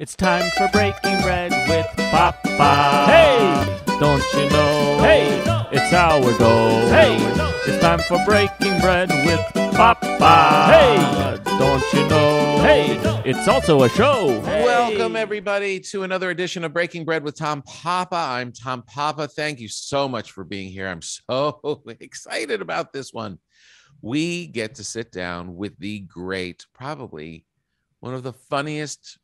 It's time for breaking bread with Papa. Hey, don't you know? Hey, it's sourdough. Hey, it's time for breaking bread with Papa. Hey, don't you know? Hey, it's also a show. Hey. Welcome, everybody, to another edition of Breaking Bread with Tom Papa. I'm Tom Papa. Thank you so much for being here. I'm so excited about this one. We get to sit down with the great, probably one of the funniest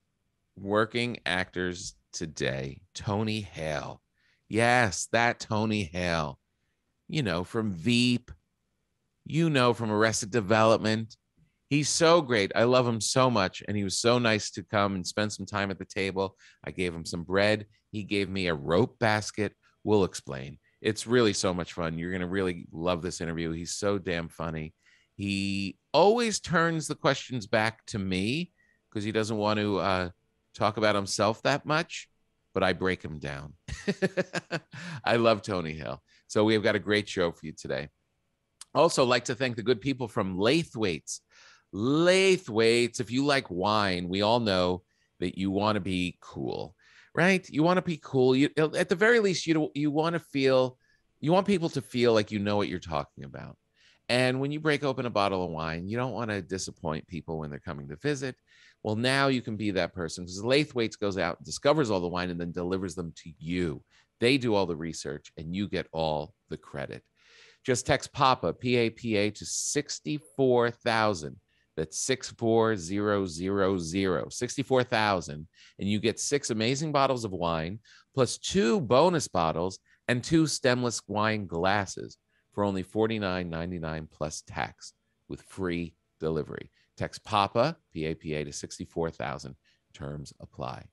working actors today, Tony Hale. Yes, that Tony Hale. You know, from Veep, you know, from Arrested Development. He's so great. I love him so much. And he was so nice to come and spend some time at the table. I gave him some bread. He gave me a rope basket. We'll explain. It's really so much fun. You're going to really love this interview. He's so damn funny. He always turns the questions back to me because he doesn't want to uh, talk about himself that much, but I break him down. I love Tony Hale. So we have got a great show for you today. Also, like to thank the good people from Laithwaites. Laithwaites, if you like wine, we all know that you want to be cool, right? You want to be cool. You at the very least, you you want to feel, you want people to feel like you know what you're talking about. And when you break open a bottle of wine, you don't want to disappoint people when they're coming to visit. Well, now you can be that person because Laithwaites goes out, discovers all the wine, and then delivers them to you. They do all the research, and you get all the credit. Just text PAPA, P A P A, to 64,000. That's 64000, 64,000. And you get six amazing bottles of wine, plus two bonus bottles and two stemless wine glasses for only $49.99 plus tax with free delivery. Text PAPA, P A P A, to 64,000. Terms apply.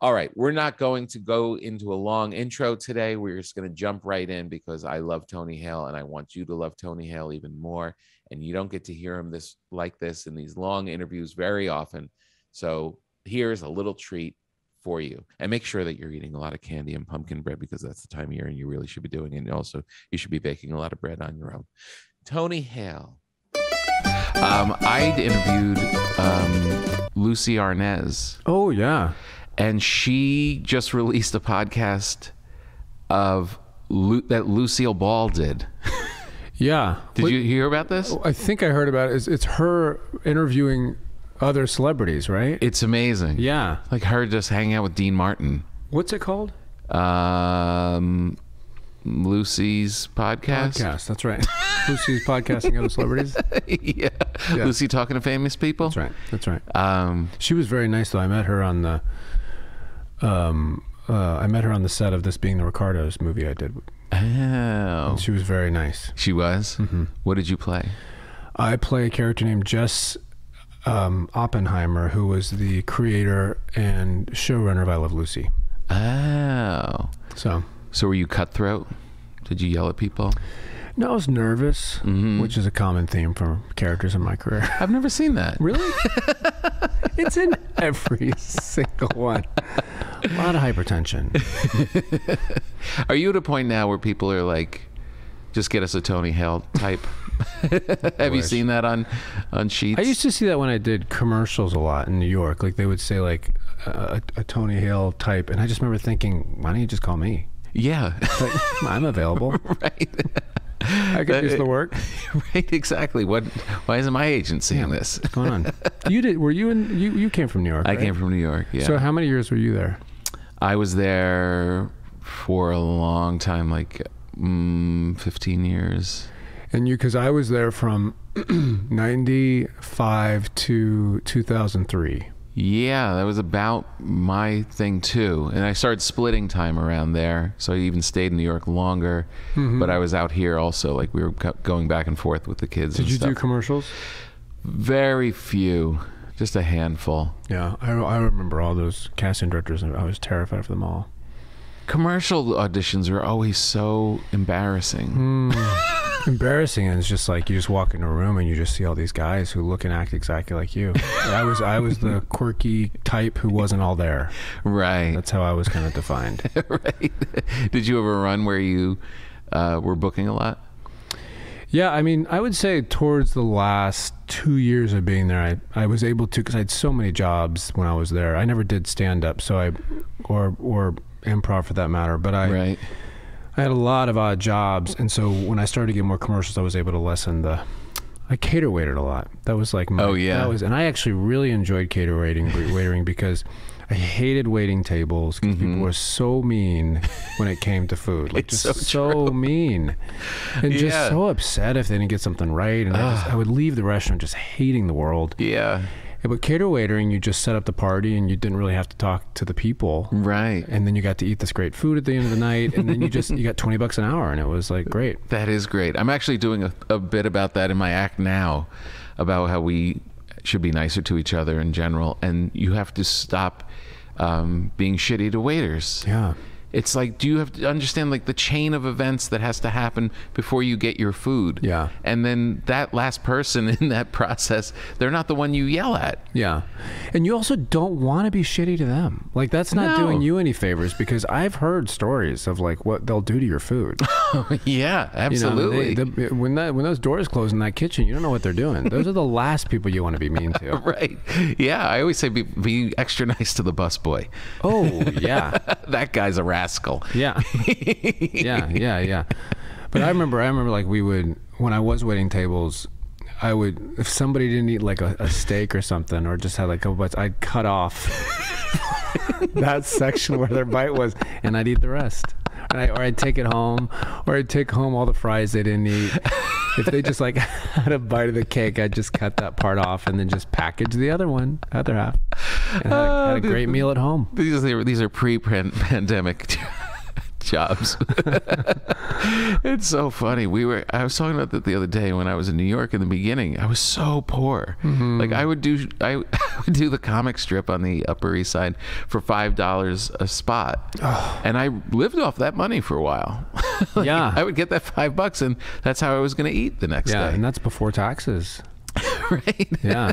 All right, we're not going to go into a long intro today. We're just going to jump right in because I love Tony Hale and I want you to love Tony Hale even more. And you don't get to hear him this like this in these long interviews very often. So here's a little treat for you. And make sure that you're eating a lot of candy and pumpkin bread because that's the time of year and you really should be doing it. And also, you should be baking a lot of bread on your own. Tony Hale. Um, I interviewed um, Lucie Arnaz, Oh yeah. and she just released a podcast of Lu- that Lucille Ball did. Yeah. Did Wait, you hear about this? I think I heard about it. It's, it's her interviewing other celebrities, right? It's amazing. yeah. like her just hanging out with Dean Martin. What's it called? Um, Lucy's podcast. Podcast. That's right. Lucy's podcasting other celebrities. yeah. Yeah. Lucy talking to famous people. That's right. That's right. Um, She was very nice though. I met her on the um uh, I met her on the set of this Being the Ricardos movie I did. oh, She was very nice. she was. Mm-hmm. What did you play? I play a character named Jess um, Oppenheimer, who was the creator and showrunner of I Love Lucy. Oh, So so were you cutthroat? Did you yell at people? no, I was nervous, Mhm. which is a common theme for characters in my career. I've never seen that. Really? it's in every single one. A lot of hypertension. Are you at a point now where people are like, just get us a Tony Hale type? Have you seen that on on sheets? I used to see that when I did commercials a lot in New York. Like they would say like a, a Tony Hale type, and I just remember thinking, why don't you just call me? Yeah, I'm available. right. I could use the work. right, exactly. What? Why isn't my agent seeing this? What's going on? You did? Were you in? You you came from New York? I right? came from New York. Yeah. So how many years were you there? I was there for a long time, like mm, 15 years. And you, because I was there from '95 to 2003. Yeah, that was about my thing too. And I started splitting time around there. So I even stayed in New York longer. Mm-hmm. But I was out here also. Like we were going back and forth with the kids. Did and you stuff. do commercials? Very few, just a handful. Yeah, I, I remember all those casting directors, and I was terrified of them all. Commercial auditions were always so embarrassing. Hmm. Embarrassing, and it's just like you just walk into a room and you just see all these guys who look and act exactly like you. I was I was the quirky type who wasn't all there. Right. That's how I was kind of defined. right. Did you ever run where you uh, were booking a lot? Yeah, I mean, I would say towards the last two years of being there, I, I was able to because I had so many jobs when I was there. I never did stand up, so I or or improv for that matter. But I Right. I had a lot of odd jobs, and so when I started to get more commercials, I was able to lessen the. I cater waited a lot. That was like my, Oh, yeah. That was, and I actually really enjoyed cater waiting, waitering because I hated waiting tables because Mm-hmm. people were so mean when it came to food. Like It's just so so, mean, and Yeah. just so upset if they didn't get something right. And I, just, I would leave the restaurant just hating the world. Yeah. Yeah, but cater waitering, you just set up the party and you didn't really have to talk to the people Right. and then you got to eat this great food at the end of the night and then you just you got 20 bucks an hour and it was like great That is great. I'm actually doing a, a bit about that in my act now, about how we should be nicer to each other in general, and you have to stop um, being shitty to waiters. yeah It's like, do you have to understand like the chain of events that has to happen before you get your food? Yeah. And then that last person in that process, they're not the one you yell at. yeah and you also don't want to be shitty to them like that's not No. doing you any favors because i've heard stories of like what they'll do to your food yeah, You know, absolutely. they- the- eh, when that when those doors close in that kitchen you don't know what they're doing those are the last people you want to be mean to right. Yeah. I always say be, be extra nice to the busboy. oh yeah that guy's a rascal. Yeah. yeah, yeah, yeah. But I remember, I remember like we would, when I was waiting tables, I would, if somebody didn't eat like a, a steak or something, or just had like a couple bites, I'd cut off that section where their bite was, and I'd eat the rest. And I, or I'd take it home, or I'd take home all the fries they didn't eat. If they just like had a bite of the cake, I'd just cut that part off and then just package the other one, other half, and had a, had a oh, great meal at home. These are these are pre-pandemic jobs. it's so funny. We were. I was talking about that the other day when I was in New York in the beginning. I was so poor. Mm-hmm. Like I would do. I, would do the comic strip on the Upper East Side for five dollars a spot, and I lived off that money for a while. Like, Yeah. I would get that five bucks, and that's how I was going to eat the next Yeah, day. and that's before taxes. right. Yeah.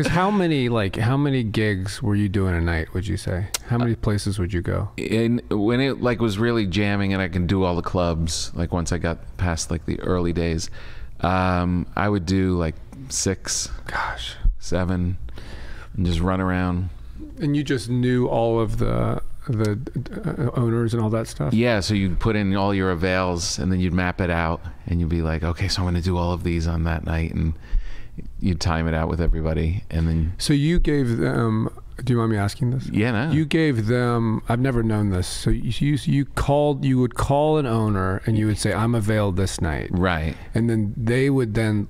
Because how many like how many gigs were you doing a night? Would you say? How many places would you go? and when it like was really jamming and I can do all the clubs, like once I got past like the early days, um, I would do like six, Gosh. seven, and just run around. And you just knew all of the the uh, owners and all that stuff. Yeah, so you'd put in all your avails and then you'd map it out and you'd be like, okay, so I'm going to do all of these on that night, and you'd time it out with everybody, and then So you gave them. Do you mind me asking this? yeah, no. You gave them. I've never known this. So you you, you called. You would call an owner and you would say, "I'm availed this night," right. and then they would then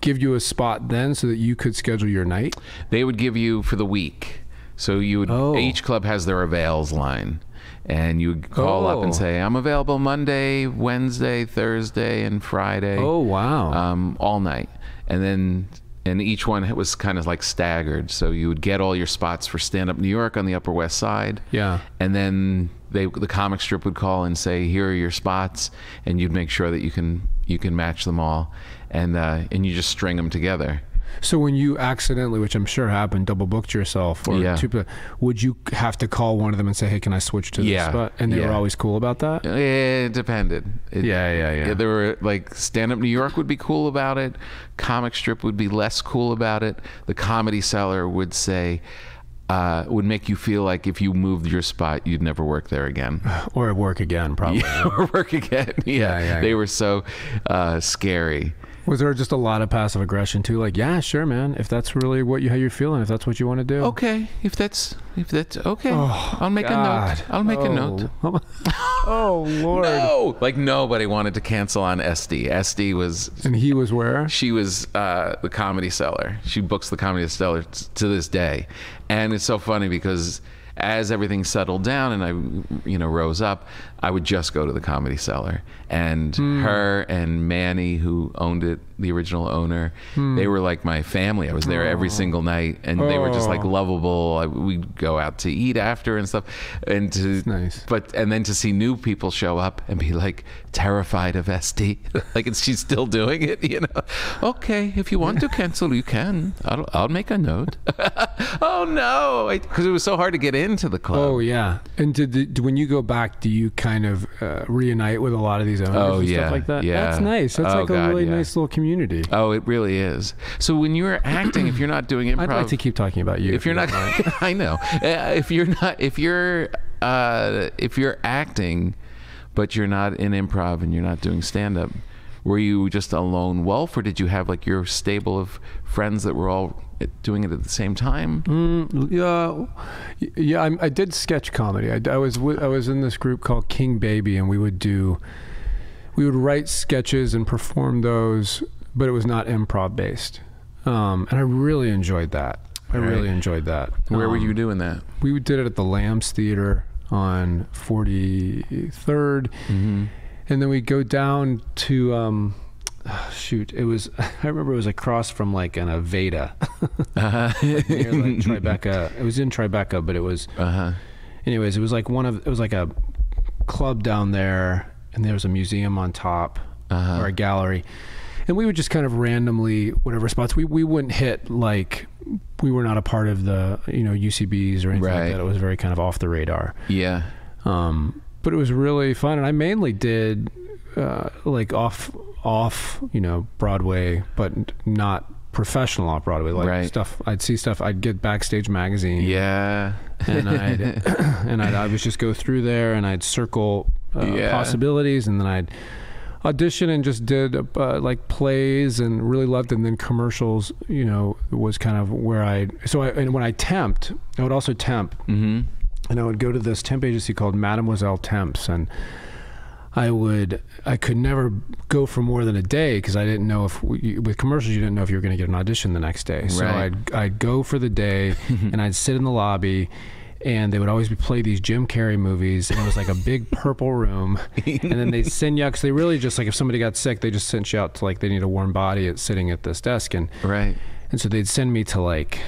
give you a spot then so that you could schedule your night. They would give you for the week. So you would Oh. each club has their avails line. And you would call up and Oh. say, I'm available Monday, Wednesday, Thursday, and Friday. Oh wow. Um, all night. And then and each one was kind of like staggered. So you would get all your spots for stand up New York on the Upper West Side. yeah. And then they the comic strip would call and say, "Here are your spots," and you'd make sure that you can you can match them all, and uh, and you just string them together. So when you accidentally, which I'm sure happened, double booked yourself, or Yeah. two, would you have to call one of them and say, "Hey, can I switch to this Yeah. spot?" And they were always cool about that. It depended. It- Yeah, yeah, yeah. There were like stand up New York would be cool about it. Comic strip would be less cool about it. The comedy cellar would say, uh, would make you feel like if you moved your spot, you'd never work there again. Or work again, probably. or work again. Yeah, yeah, they yeah. were so uh, scary. Was there just a lot of passive aggression too? Like, yeah, sure, man. If that's really what you how you're feeling, if that's what you want to do. Okay, if that's if that's okay, I'll make a Oh, note. I'll make a note. Oh, oh Lord. No, like nobody wanted to cancel on Estee. Estee was And he was where? she was uh, the comedy cellar. She books the comedy cellar t- to this day, and it's so funny because as everything settled down and I, you know, rose up, I would just go to the comedy cellar, and hmm. her and Manny, who owned it, the original owner, hmm. they were like my family. I was there every oh. single night, and they were just like Oh. lovable. I, we'd go out to eat after and stuff, and to nice. but and then to see new people show up and be like terrified of Estee, like she's still doing it, you know. Okay, if you want to cancel, you can. I'll, I'll make a note. oh no, because it was so hard to get into the club. Oh yeah. And did, the, when you go back, do you kind of uh, reunite with a lot of these owners Oh, and yeah, stuff like that? yeah. That's nice. That's Oh, like a God, really yeah. nice little community. Oh, it really is. So when you're acting, if you're not doing improv, I'd like to keep talking about you. if you're you not. I know. Uh, if you're not, if you're, uh, if you're acting, but you're not in improv and you're not doing stand up, were you just a lone wolf, or did you have like your stable of friends that were all doing it at the same time? Mm, yeah, yeah. I'm, I did sketch comedy. I, I was I was in this group called King Baby, and we would do we would write sketches and perform those, but it was not improv based. Um, and I really enjoyed that. I Right. really enjoyed that. Where were Um, you doing that? We did it at the Lambs Theater on 43rd, Mm-hmm. and then we go down to um, shoot. It was I remember it was across from like an Aveda Uh-huh. near like Tribeca. It was in Tribeca, but it was uh-huh. anyways. It was like one of it was like a club down there, and there was a museum on top Uh-huh. or a gallery. And we would just kind of randomly whatever spots we we wouldn't hit like we were not a part of the you know UCBs or anything Right. like that. It was very kind of off the radar. Yeah. Um, but it was really fun, and I mainly did uh, like off off you know Broadway, but not professional off Broadway. Like Right. stuff I'd see stuff. I'd get Backstage magazine. Yeah. and I'd and I'd, I would just go through there and I'd circle uh, Yeah. possibilities, and then I'd audition and just did uh, like plays and really loved it. And then commercials, you know, was kind of where I. So I, and when I temped, I would also temp, Mm-hmm. and I would go to this temp agency called Mademoiselle Temps, and I would I could never go for more than a day because I didn't know if we, with commercials you didn't know if you were going to get an audition the next day. So Right. I'd I'd go for the day and I'd sit in the lobby. And they would always be play these Jim Carrey movies, and it was like a big purple room. and then they send you out because they really just like if somebody got sick, they just sent you out to like they need a warm body at sitting at this desk, and Right. and so they'd send me to like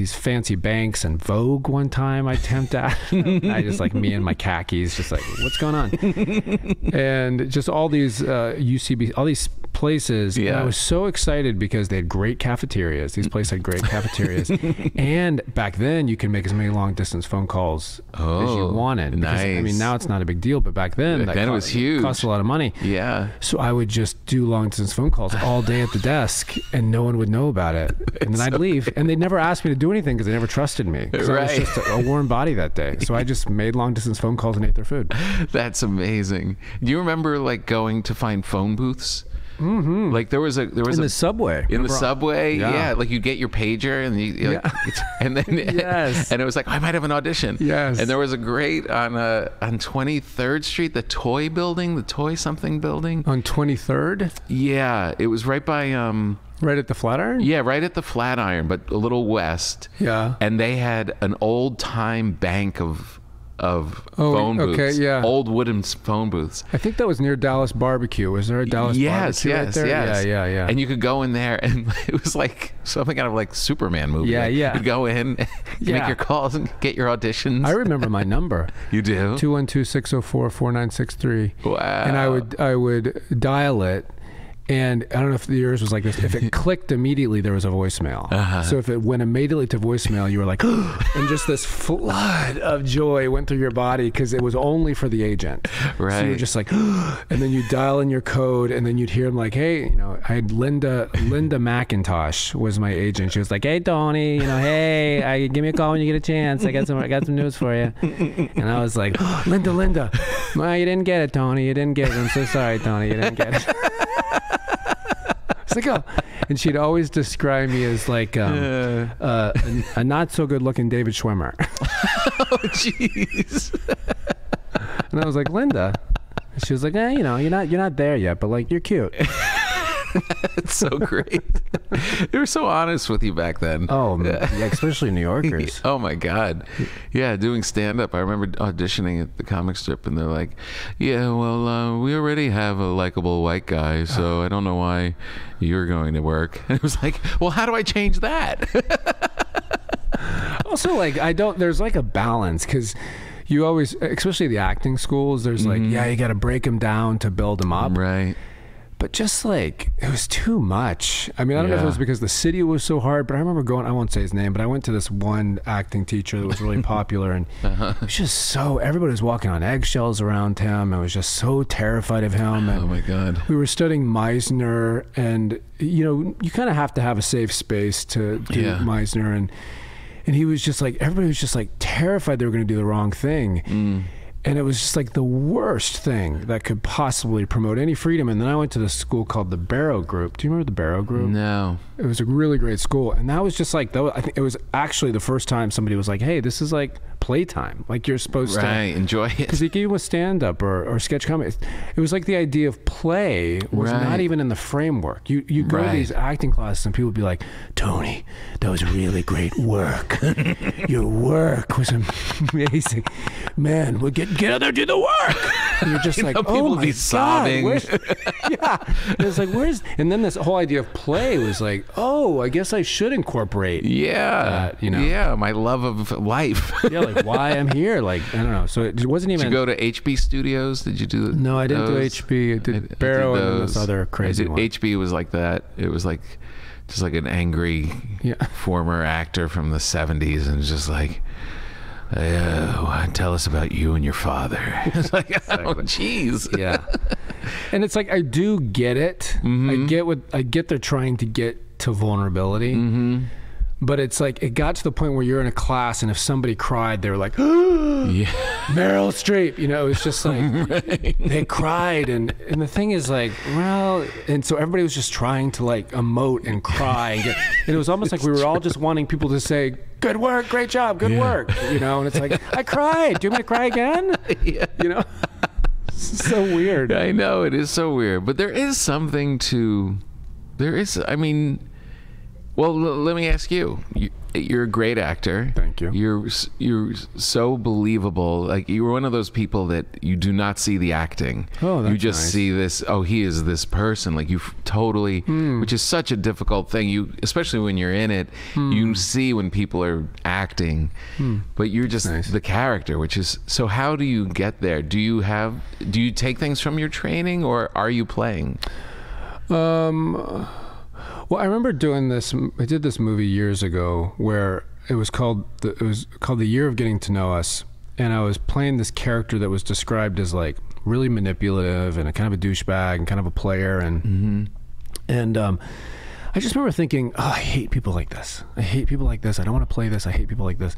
these fancy banks and Vogue one time I temped at. I just like me and my khakis, just like, what's going on? and just all these uh, UCB, all these places. And Yeah. I was so excited because they had great cafeterias. These places had great cafeterias. and back then you could make as many long distance phone calls as you Oh, wanted. Because, I mean, now it's not a big deal, but back then, Back that then it co- was huge. cost a lot of money. Yeah. So I would just do long distance phone calls all day at the desk, and no one would know about it. And then I'd leave, and they never asked me to do anything because they never trusted me. 'Cause I Right. was just a, a warm body that day. So I just made long distance phone calls and ate their food. That's amazing. Do you remember like going to find phone booths? Mm-hmm. Like there was a there was In a the subway. in the subway, yeah. Yeah. Like you get your pager and you, like, Yeah. and then Yes. and it was like I might have an audition. Yes. And there was a great on uh on 23rd Street, the toy building, the toy something building. On 23rd, Yeah, it was right by um right at the Flatiron? yeah, right at the Flatiron, but a little west. Yeah. And they had an old time bank of of Oh, phone okay, booths. yeah. Old wooden phone booths. I think that was near Dallas Barbecue. Was there a Dallas yes, Barbecue right there? yes. Yeah, yeah, yeah. And you could go in there, and it was like something out of like Superman movie. Yeah, Like, yeah. You go in, Yeah. make your calls, and get your auditions. I remember my number. you do. 212-604-4963. Wow. and I would I would dial it, and I don't know if the yours was like this. If it clicked immediately, there was a voicemail. Uh-huh. So if it went immediately to voicemail, you were like, and just this flood of joy went through your body because it was only for the agent. Right. So you were just like, and then you dial in your code, and then you'd hear him like, hey, you know, I had Linda Linda McIntosh was my agent. She was like, hey Tony, you know, hey, I, give me a call when you get a chance. I got some I got some news for you. And I was like, Linda, Linda, well, you didn't get it, Tony. You didn't get it. I'm so sorry, Tony. You didn't get it. It's like, oh. And she'd always describe me as like um, uh, a, a not so good looking David Schwimmer. oh, jeez. And I was like, Linda. She was like, eh, you know, you're not you're not there yet, but like you're cute. That's so great. they were so honest with you back then. Oh, yeah, especially New Yorkers. Oh my God. Yeah, doing stand up. I remember auditioning at the comic strip and they're like, Yeah, well, uh, we already have a likable white guy, so I don't know why you're going to work. And it was like, Well, how do I change that? Also, like I don't. There's like a balance because you always, especially the acting schools. There's like, yeah, you got to break them down to build them up. right. But just like it was too much. I mean, I don't know if it was because the city was so hard, but I remember going. I won't say his name, but I went to this one acting teacher that was really popular, and Uh-huh. it was just so everybody was walking on eggshells around him. I was just so terrified of him. And Oh my God. we were studying Meisner, and you know, you kind of have to have a safe space to do Yeah. Meisner, and and he was just like everybody was just like terrified they were going to do the wrong thing. Mm. And it was just like the worst thing that could possibly promote any freedom. And then I went to this school called the Barrow Group. Do you remember the Barrow Group? No. It was a really great school, and that was just like that. Was, I think it was actually the first time somebody was like, "Hey, this is like playtime. Like you're supposed to." Right. Enjoy it. Because he gave stand up or, or sketch comedy. It was like the idea of play was Right. not even in the framework. You you go to these acting classes and people would be like, Tony, that was really great work. Your work was amazing. Man, well get get out there, do the work. And you're just like, know, oh people my be God, sobbing. where's-" yeah. And it's like, where's and then this whole idea of play was like, oh, I guess I should incorporate Yeah. that, you know. Yeah. My love of life. yeah, like why I'm here. Like, I don't know. So it wasn't even. Did you go to HB Studios? Did you do? No, I didn't those? do HB. I did did Barrow and this other crazy one. HB was like that. It was like just like an angry Yeah. former actor from the 70s and just like uh, tell us about you and your father. It's like, oh, jeez. yeah. And it's like I do get it. Mm-hmm. I get what I get. They're trying to get to vulnerability. Mm-hmm. But it's like it got to the point where you're in a class, and if somebody cried, they were like, Yeah. Meryl Streep. You know, it was just like they cried, and and the thing is like, well, and so everybody was just trying to like emote and cry, and, get, and it was almost like we were all just wanting people to say, "Good work, great job, good work," you know. And it's like, I cried. Do you want me to cry again? yeah. You know, so weird. I know it is so weird, but there is something to. There is. I mean, well, l- let me ask you. you. You're a great actor. Thank you. You're you're so believable. Like you were one of those people that you do not see the acting. Oh, that's you just nice. see this. Oh, he is this person. Like you totally, Hmm. which is such a difficult thing. You, especially when you're in it, Hmm. you see when people are acting, but you're just Nice. the character. Which is so. How do you get there? Do you have? Do you take things from your training, or are you playing? Um, well, I remember doing this. I did this movie years ago where it was called the, it was called The Year of Getting to Know Us, and I was playing this character that was described as like really manipulative and a kind of a douchebag and kind of a player and and um. I just remember thinking, oh, I hate people like this. I hate people like this. I don't want to play this. I hate people like this.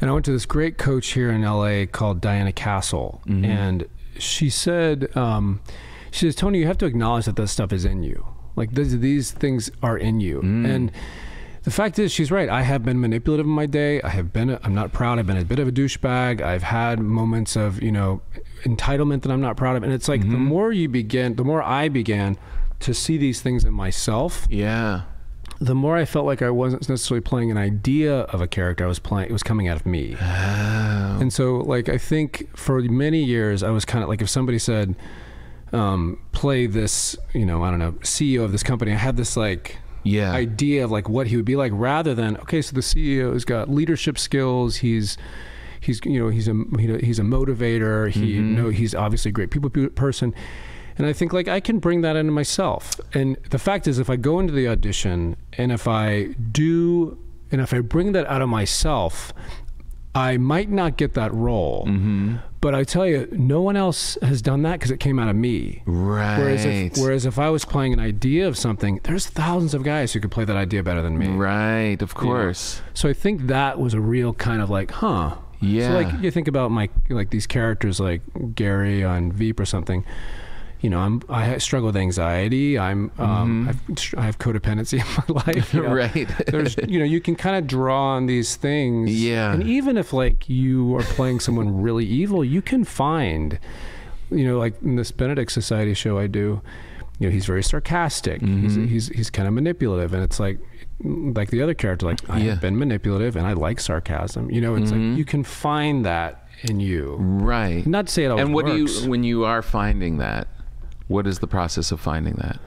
And I went to this great coach here in LA called Diana Castle. And she said, um, she says, Tony, you have to acknowledge that this stuff is in you. Like this, these things are in you. Mm. And the fact is, she's right. I have been manipulative in my day. I have been, I'm not proud. I've been a bit of a douchebag. I've had moments of, you know, entitlement that I'm not proud of. And it's like the mm-hmm. more you begin, the more I began to see these things in myself, Yeah. the more I felt like I wasn't necessarily playing an idea of a character. I was playing, it was coming out of me. Oh. And so, like, I think for many years, I was kind of like, if somebody said, um, play this, you know, I don't know, CEO of this company, I had this like Yeah. idea of like what he would be like rather than, okay, so the CEO has got leadership skills. He's, he's, you know, he's a, he's a motivator. He, know, he's obviously a great people person. And I think like I can bring that into myself. And the fact is, if I go into the audition and if I do, and if I bring that out of myself, I might not get that role. Mm-hmm. But I tell you, no one else has done that because it came out of me. Right. Whereas if, whereas if I was playing an idea of something, there's thousands of guys who could play that idea better than me. right. Of course. So I think that was a real kind of like, huh. Yeah. So like you think about my like these characters like Gary on Veep or something. You know, I'm I struggle with anxiety. I'm um, I've, I have codependency in my life. you know. right. There's you know you can kind of draw on these things. Yeah. And even if like you are playing someone really evil, you can find, you know, like in this Benedict Society show I do. You know, he's very sarcastic. He's Mm-hmm. he's he's kind of manipulative, and it's like like the other character, like I Yeah. Mm-hmm. have been manipulative and I like sarcasm. You know, it's like you can find that in you. right. Not to say it always and what works. do you when you are finding that? What is the process of finding that?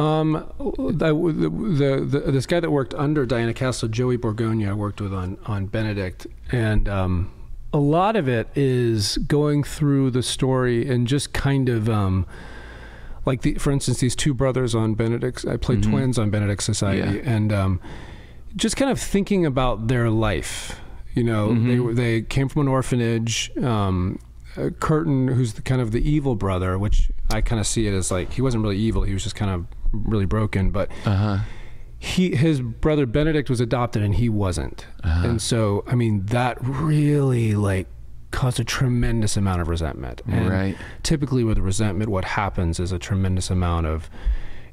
Um, the, the, the, this guy that worked under Diana Castle, Joey Borgogna, I worked with on on Benedict, and um, a lot of it is going through the story and just kind of um, like the, for instance, these two brothers on Benedict. I played Mhm. twins on Benedict Society, Yeah. and um, just kind of thinking about their life. You know, Mhm. they they came from an orphanage. Um, uh, Curtain, who's the, kind of the evil brother, which I kind of see it as like he wasn't really evil; he was just kind of really broken. But Uh huh. he his brother Benedict was adopted and he wasn't. Uh-huh. And so I mean that really like caused a tremendous amount of resentment. And Right. typically with resentment what happens is a tremendous amount of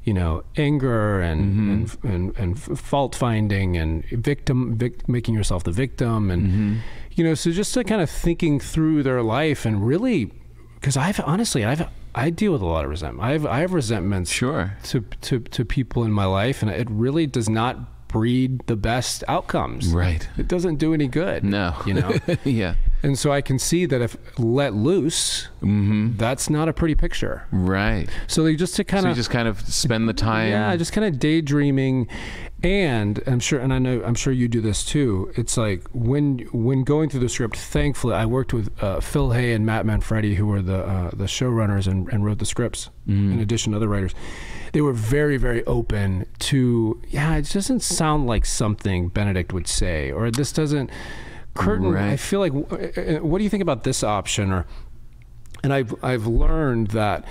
you know anger and Mhm. and, and and fault finding and victim vic, making yourself the victim and Mhm. You know so just to kind of thinking through their life and really because I've honestly I've I deal with a lot of resentment. I have I have resentments Sure. to, to, to people in my life, and it really does not breed the best outcomes. Right. It doesn't do any good. No. You know? yeah. and so I can see that if let loose, Mm-hmm. that's not a pretty picture. Right. So they just to kind so of just kind of spend the time. yeah, just kind of daydreaming, and I'm sure, and I know, I'm sure you do this too. It's like when when going through the script. Thankfully, I worked with uh, Phil Hay and Matt Manfredi, who were the uh, the showrunners and, and wrote the scripts. Mm. In addition to other writers, they were very very open to. Yeah, it doesn't sound like something Benedict would say, or this doesn't. Curtain. I feel like. uh, What do you think about this option? Or and I've I've learned that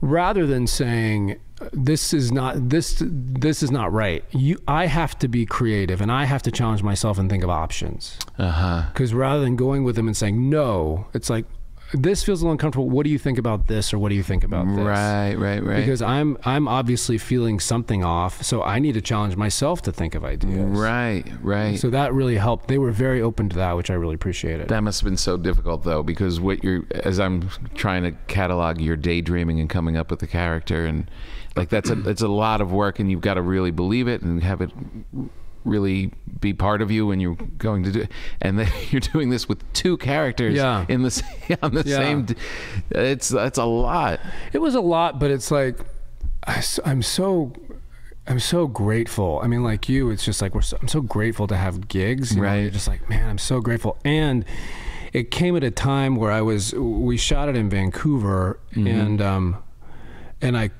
rather than saying this is not this this is not right, you I have to be creative and I have to challenge myself and think of options. Uh huh. Because rather than going with them and saying no, it's like this feels a little uncomfortable. What do you think about this, or what do you think about this? Right. Right. Right. Because I'm I'm obviously feeling something off, so I need to challenge myself to think of ideas. right. Right. So that really helped. They were very open to that, which I really appreciated. That must have been so difficult though, because what you're as I'm trying to catalog your daydreaming and coming up with the character, and like that's a it's a lot of work, and you've got to really believe it and have it really be part of you when you're going to do. And then you're doing this with two characters Yeah. in the on the Yeah. same. It's that's a lot. It was a lot, but it's like I, am so I'm so grateful. I mean, like you, it's just like we're so, I'm so grateful to have gigs. you know? Right. You're just like, man, I'm so grateful. And it came at a time where I was we shot it in Vancouver and um and I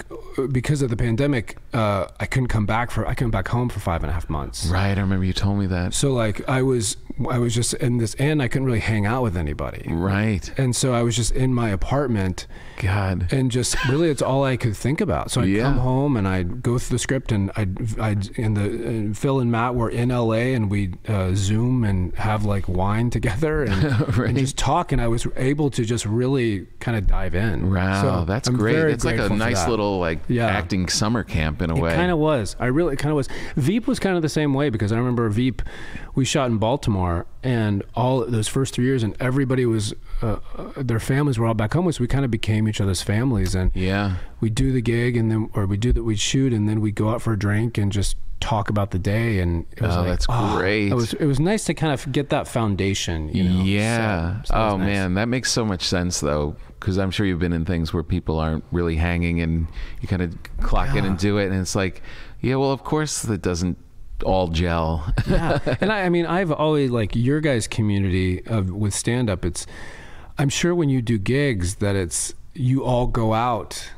because of the pandemic, uh, I couldn't come back for I couldn't back home for five and a half months. Right. I remember you told me that. So like I was I was just in this and I couldn't really hang out with anybody. Right. And so I was just in my apartment God. and just really it's all I could think about. So I'd Yeah. come home and I'd go through the script and I'd, I'd and the Phil and Matt were in LA and we'd uh, Zoom and have like wine together and, Right. and just talk and I was able to just really kind of dive in. Wow, So that's I'm great. It's like a nice little like Yeah. acting summer camp in a It way. It kind of was. I really kind of was. Veep was kind of the same way because I remember Veep, we shot in Baltimore, and all those first three years, and everybody was, uh, uh, their families were all back home, so we kind of became each other's families, and yeah. we do the gig, and then or we do that, we shoot, and then we go out for a drink and just talk about the day, and it was Oh, like, that's great. It was it was nice to kind of get that foundation, you know. yeah. So- so oh nice. man, that makes so much sense though, because I'm sure you've been in things where people aren't really hanging, and you kind of clock in and do it, and it's like, yeah, well, of course that doesn't all gel. yeah and I, I mean i've always like your guys community of with stand up it's i'm sure when you do gigs that it's you all go out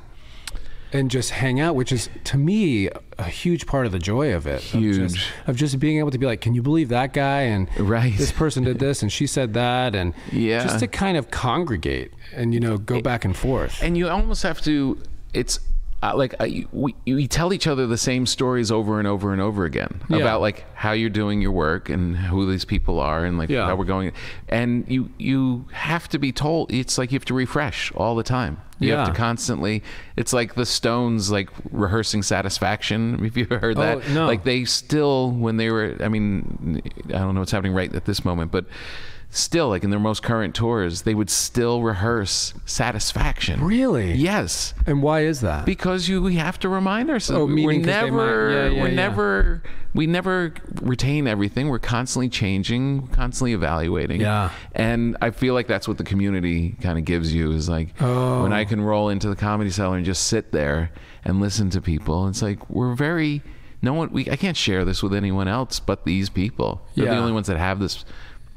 and just hang out which is to me a huge part of the joy of it of just, Huge. of just being able to be like can you believe that guy and Right. this person did this and she said that and Yeah. just to kind of congregate and you know go back and forth and you almost have to. It's uh, like uh, we, we tell each other the same stories over and over and over again Yeah. about like how you're doing your work and who these people are and like Yeah. how we're going and you you have to be told it's like you have to refresh all the time you have Yeah. to constantly it's like the stones like rehearsing satisfaction have you ever heard that Oh, no. like they still when they were i mean i don't know what's happening right at this moment but still like in their most current tours they would still rehearse satisfaction really Yes, and why is that because you we have to remind ourselves Oh, we're meaning 'cause they might- never yeah, yeah, we're yeah. never we never retain everything. We're constantly changing, constantly evaluating. Yeah. And I feel like that's what the community kind of gives you is like Oh. when I oh. can roll into the comedy cellar and just sit there and listen to people. It's like we're very no one we I can't share this with anyone else but these people. They're the only ones that have this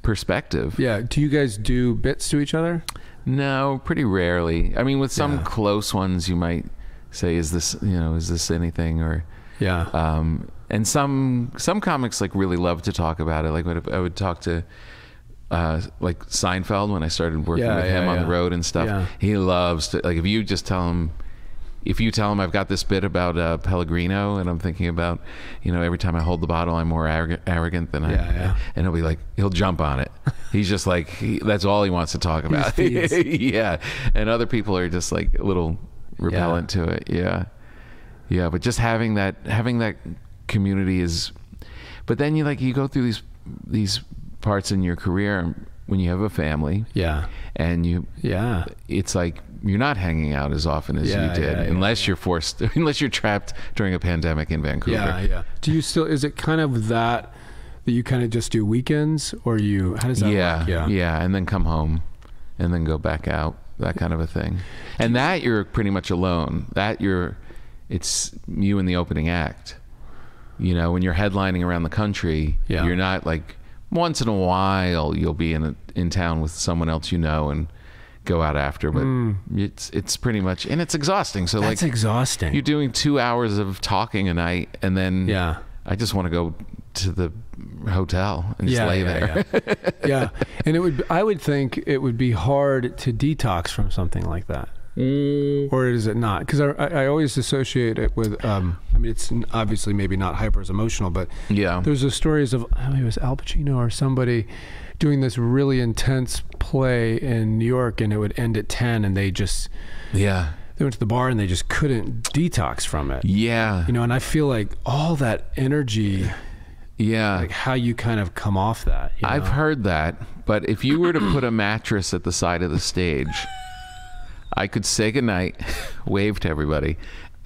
perspective. yeah do you guys do bits to each other No, pretty rarely. I mean, with some Yeah. close ones, you might say, "Is this you know is this anything?" Or Yeah. um, and some some comics like really love to talk about it. Like I would talk to uh, like Seinfeld when I started working Yeah, with him yeah, on the road and stuff. He loves to like if you just tell him. If you tell him I've got this bit about uh, Pellegrino, and I'm thinking about, you know, every time I hold the bottle, I'm more arrogant, arrogant than I, Yeah, yeah. and he'll be like, he'll jump on it. He's just like, he, that's all he wants to talk about. yeah, and other people are just like a little repellent to it. Yeah, yeah. But just having that, having that community is. But then you like you go through these these parts in your career when you have a family yeah. and you Yeah. it's like you're not hanging out as often as Yeah, you did yeah, yeah, unless you're forced unless you're trapped during a pandemic in Vancouver. Yeah, yeah. Do you still? Is it kind of that that you kind of just do weekends, or you? How does that yeah, work? Yeah, yeah, and then come home, and then go back out, that kind of a thing. And that you're pretty much alone. That you're, it's you in the opening act. You know, when you're headlining around the country, Yeah. you're not like once in a while you'll be in a, in town with someone else you know and go out after, but it's it's pretty much and it's exhausting. So. That's like exhausting. you're doing two hours of talking a night, and then yeah. I just want to go to the hotel and just yeah, lay yeah, there. Yeah. yeah, and it would. I would think it would be hard to detox from something like that. Or is it not? Because I, I I always associate it with. Um, I mean, it's obviously maybe not hyper as emotional, but Yeah. there's the stories of I mean, it was Al Pacino or somebody doing this really intense play in New York, and it would end at ten, and they just Yeah. they went to the bar and they just couldn't detox from it. Yeah. You know, and I feel like all that energy, Yeah. like how you kind of come off that. you I've heard that, but if you were to put a mattress at the side of the stage, I could say goodnight, wave to everybody,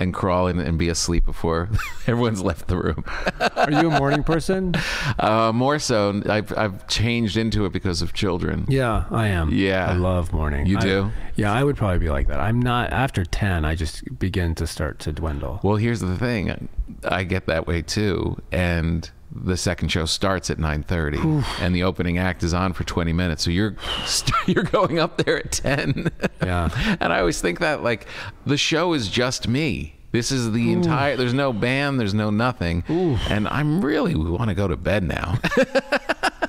and crawl in and be asleep before everyone's left the room. Are you a morning person? Uh, more so, I've, I've changed into it because of children. Yeah, I am. Yeah. I love morning. You I- do? yeah, I would probably be like that. I'm not after 10, I just begin to start to dwindle. Well, here's the thing. I get that way too. And the second show starts at 9:30 and the opening act is on for 20 minutes. So you're you're going up there at 10. Yeah. and I always think that like the show is just me. This is the entire there's no band, there's no nothing. Ooh. And I'm really we want to go to bed now.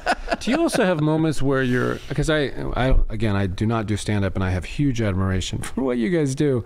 do you also have moments where you're because I, I again I do not do stand up and I have huge admiration for what you guys do,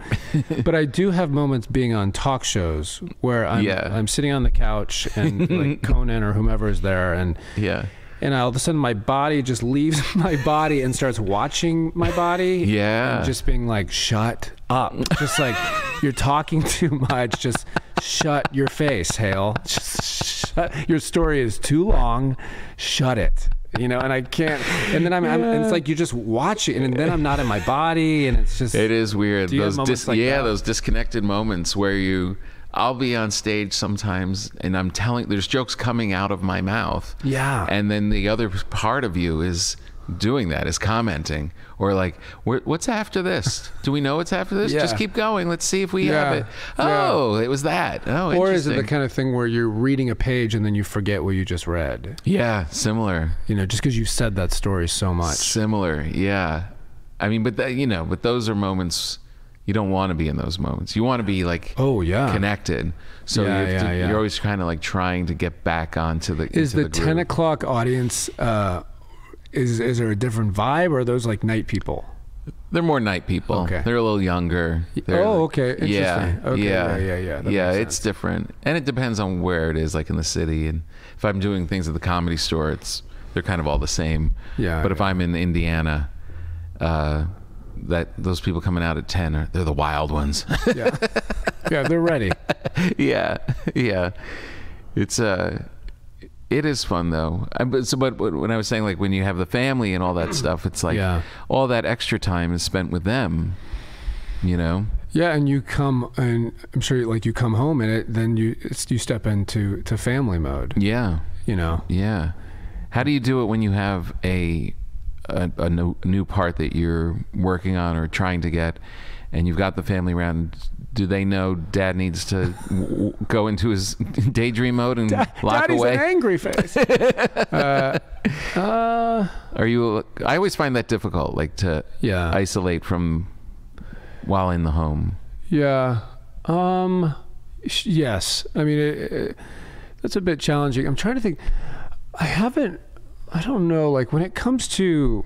but I do have moments being on talk shows where I'm Yeah. I'm sitting on the couch and like Conan or whomever is there and yeah. and all of a sudden my body just leaves my body and starts watching my body. Yeah. And just being like, shut up. Just like you're talking too much. Just shut your face, Hale. Just shut. Your story is too long. Shut it. You know, and I can't. And then I'm, I'm and it's like you just watch it, and then I'm not in my body, and it's just. It is weird. Do you have those dis- like yeah, that? those disconnected moments where you I'll be on stage sometimes and I'm telling there's jokes coming out of my mouth. Yeah. And then the other part of you is doing that is commenting or like what's after this do we know what's after this Yeah. just keep going let's see if we Yeah. have it Yeah. oh it was that oh Or is it the kind of thing where you're reading a page and then you forget what you just read? yeah similar You know, just because you've said that story so much. Similar, yeah. I mean, but that, you know, but those are moments you don't want to be in those moments. You want to be like Oh yeah. connected. So Yeah, you have to, yeah, yeah. you're always kind of like trying to get back onto the. Is the, the, 10 o'clock audience, uh, is, is there a different vibe or are those like night people? They're more night people. Okay. They're a little younger. They're Oh, okay. Yeah, Okay, yeah, yeah, yeah, yeah. That yeah, it's different, and it depends on where it is, like in the city. And if I'm doing things at the comedy store, it's they're kind of all the same. Yeah, But if. I'm in Indiana, uh, that those people coming out at ten are they're the wild ones. Yeah. yeah, they're ready. yeah, yeah. It's uh, it is fun though. I, but so, but when I was saying like when you have the family and all that stuff, it's like Yeah. all that extra time is spent with them. You know. Yeah, and you come and I'm sure like you come home and it then you it's, you step into to family mode, Yeah, you know. yeah. How do you do it when you have a a, a new, new part that you're working on or trying to get, and you've got the family around? Do they know Dad needs to w- go into his daydream mode and lock Daddy's away? an angry face. uh, uh, Are you? I always find that difficult, like to yeah. isolate from while in the home. Yeah. Um, sh- yes. I mean, it, it, that's a bit challenging. I'm trying to think. I haven't. I don't know. Like when it comes to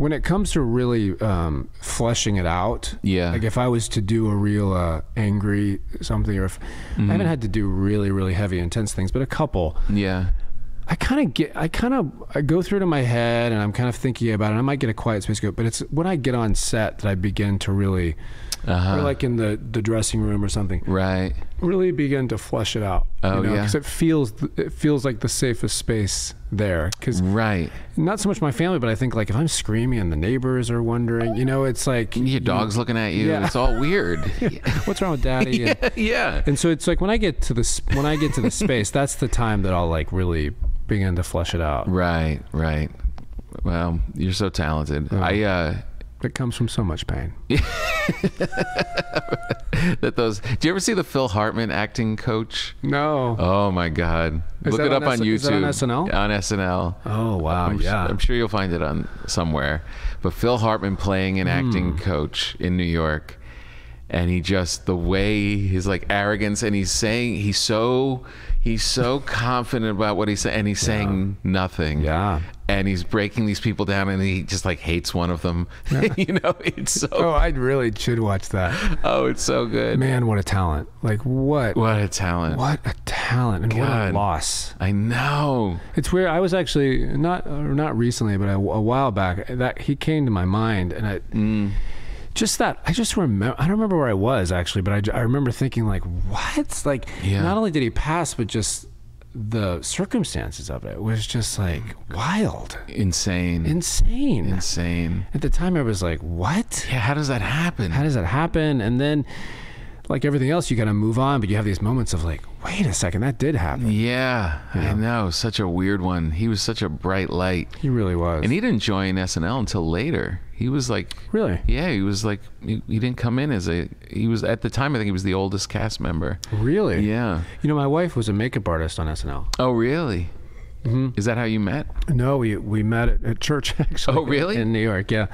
when it comes to really um, fleshing it out. Yeah. Like if I was to do a real uh, angry something, or if I haven't had to do really really heavy intense things, but a couple. Yeah. I kind of get, I kind of, I go through it in my head and I'm kind of thinking about it. I might get a quiet space go, but it's when I get on set that I begin to really, Uh-huh. or like in the, the dressing room or something, right. really begin to flush it out. Oh, yeah. Because it feels, it feels like the safest space there. Because Right. not so much my family, but I think like if I'm screaming and the neighbors are wondering, you know, it's like, Your dog's looking at you. Yeah. It's all weird. what's wrong with daddy? And, yeah. and so it's like when I get to this, when I get to the space, that's the time that I'll like really begin to flush it out. Right. Right. Well, you're so talented. Oh. I uh It comes from so much pain. that those. Do you ever see the Phil Hartman acting coach? No. Oh my God! Is Look it up on on S- YouTube. is that on SNL? On SNL. Oh wow, I'm, yeah. I'm sure you'll find it on somewhere. But Phil Hartman playing an acting Hmm. coach in New York, and he just the way his like arrogance, and he's saying he's so he's so confident about what he's saying, and he's saying nothing. Yeah. And he's breaking these people down, and he just like hates one of them. you know, it's so Oh, I really should watch that. oh, it's so good. Man, what a talent! Like what? What a talent! What a talent, and what a loss. I know. It's weird. I was actually not or not recently, but a, a while back that he came to my mind, and I Mm. just that I just remember. I don't remember where I was actually, but I, I remember thinking like, what? Like, Yeah. not only did he pass, but just the circumstances of it was just like wild, Insane. insane. Insane. At the time, I was like, what? Yeah, how does that happen? how does that happen? And then, like everything else, you got to move on, but you have these moments of like, wait a second, that did happen. yeah, I know. Such a weird one. He was such a bright light. He really was. And he didn't join SNL until later. He was like, really, yeah, he was like, he, he didn't come in as a, he was at the time, I think he was the oldest cast member. really. Yeah. You know, my wife was a makeup artist on SNL. Oh, really? Mm-hmm. Is that how you met? No, we we met at, at church actually. Oh, really? In New York, yeah.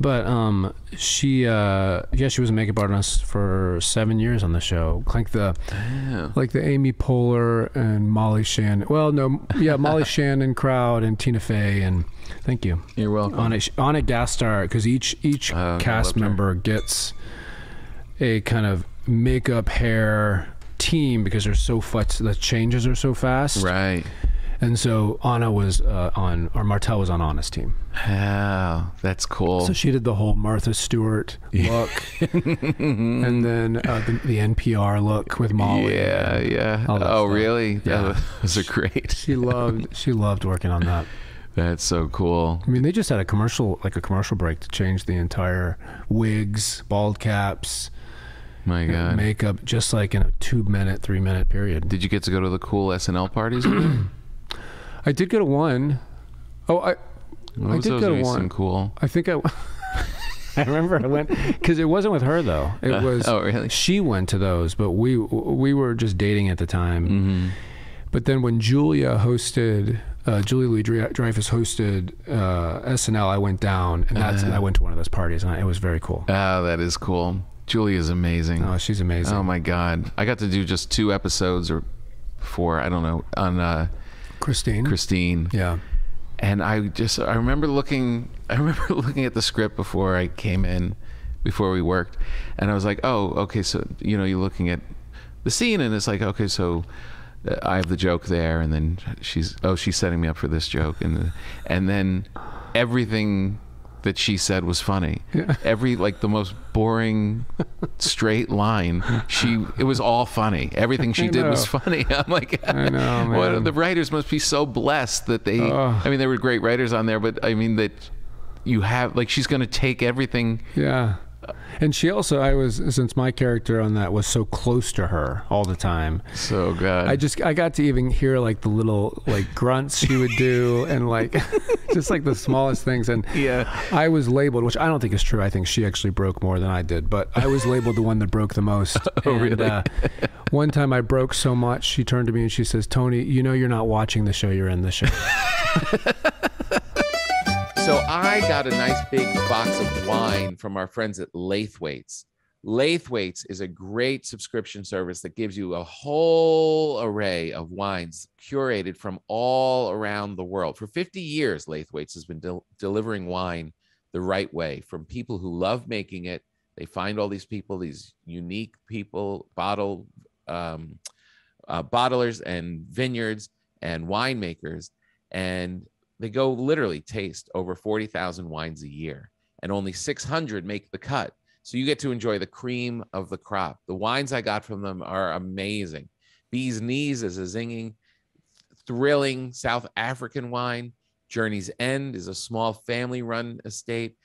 But um, she uh, yeah, she was a makeup artist for seven years on the show, like the Yeah. like the Amy Poehler and Molly Shannon. Well, no, yeah, Molly Shannon crowd and Tina Fey and thank you. You're welcome. on a on a guest star because each each I cast loved her. member gets a kind of makeup hair team because they're so fast the changes are so fast Right. And so Ana was uh, on or Martel was on Ana's team Wow. That's cool. so she did the whole Martha Stewart look and then uh, the, the NPR look with Molly yeah, yeah. Oh, stuff. really? Yeah. That was a great. she loved she loved working on that That's so cool. I mean, they just had a commercial, like a commercial break, to change the entire wigs, bald caps, My God. makeup, just like in a two-minute, three-minute period. Did you get to go to the cool SNL parties? with her? I did go to one. Oh, I, I did those go to one. seem cool. I think I. I remember I went because it wasn't with her though. It Uh, was. oh, really? She went to those, but we we were just dating at the time. Mm-hmm. But then when Julia hosted, uh, Julia Louis Dre- Dreyfus hosted uh, SNL, I went down and that's Uh-huh. I went to one of those parties and I, it was very cool. Oh, that is cool. Julia's amazing. Oh, she's amazing. Oh my God. I got to do just two episodes or four, I don't know, on uh, Christine. Christine. Yeah. And I just, I remember looking, I remember looking at the script before I came in, before we worked. And I was like, oh, okay. So, you know, you're looking at the scene and it's like, okay, so uh, I have the joke there. And then she's, oh, she's setting me up for this joke. And, and then everything that she said was funny. Every like the most boring straight line. She it was all funny. Everything she I did was funny. I'm like I know, what the writers must be so blessed that they Ugh. I mean there were great writers on there, but I mean that you have like she's gonna take everything Yeah. And she also, I was, since my character on that was so close to her all the time, so good. I just, I got to even hear like the little like grunts she would do and like just like the smallest things. And Yeah. I was labeled, which I don't think is true. I think she actually broke more than I did, but I was labeled the one that broke the most. Oh, and, really? Uh, one time I broke so much, she turned to me and she says, Tony, you know, you're not watching the show, you're in the show. So I got a nice big box of wine from our friends at Lathwaite's. Laithwaite's is a great subscription service that gives you a whole array of wines curated from all around the world. For 50 years, Laithwaite's has been del- delivering wine the right way from people who love making it. They find all these people, these unique people, bottle um, uh, bottlers and vineyards and winemakers, and they go literally taste over 40,000 wines a year, and only 600 make the cut. So you get to enjoy the cream of the crop. The wines I got from them are amazing. Bee's Knees is a zinging, thrilling South African wine. Journey's End is a small family-run estate.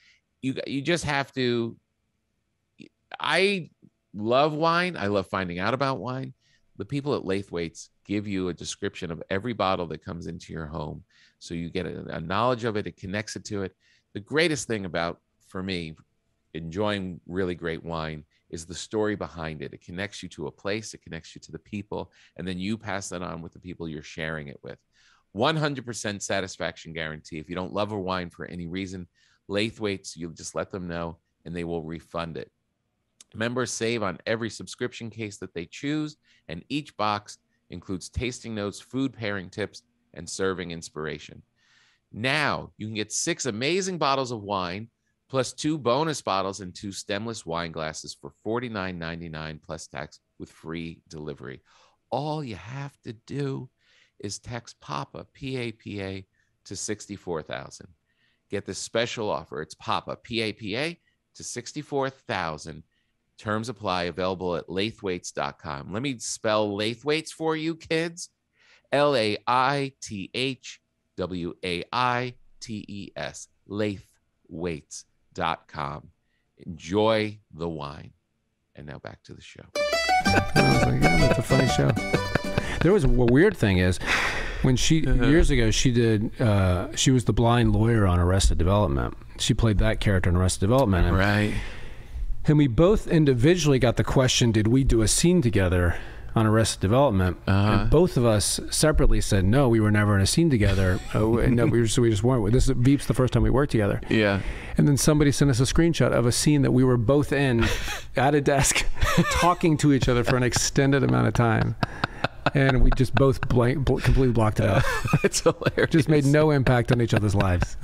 You you just have to. I love wine. I love finding out about wine. The people at Laithwaite's give you a description of every bottle that comes into your home, so you get a, a knowledge of it. It connects it to it. The greatest thing about for me enjoying really great wine is the story behind it. It connects you to a place, it connects you to the people, and then you pass that on with the people you're sharing it with. 100% satisfaction guarantee. If you don't love a wine for any reason, Laithwaite's, you just let them know and they will refund it. Members save on every subscription case that they choose, and each box includes tasting notes, food pairing tips, and serving inspiration. Now you can get six amazing bottles of wine plus two bonus bottles and two stemless wine glasses for $49.99 plus tax with free delivery. All you have to do is text PAPA, P A P A, to 64,000. Get this special offer. It's PAPA, P A P A, to 64,000. Terms apply, available at laithwaites.com. Let me spell Laithwaite's for you, kids. L A I T H W A I T E S. Laithwaites.com. Enjoy the wine. And now back to the show. I was like, yeah, that's a funny show. There was a weird thing is when she Uh-huh. years ago she did uh, she was the blind lawyer on Arrested Development. She played that character in Arrested Development, and, Right. and we both individually got the question: Did we do a scene together on Arrested Development? Uh-huh. And both of us separately said no, we were never in a scene together. uh, and no, we, so we just weren't. This is Veep's the first time we worked together. Yeah. And then somebody sent us a screenshot of a scene that we were both in at a desk talking to each other for an extended amount of time. And we just both blank, bl- completely blocked it out. That's hilarious. Just made no impact on each other's lives.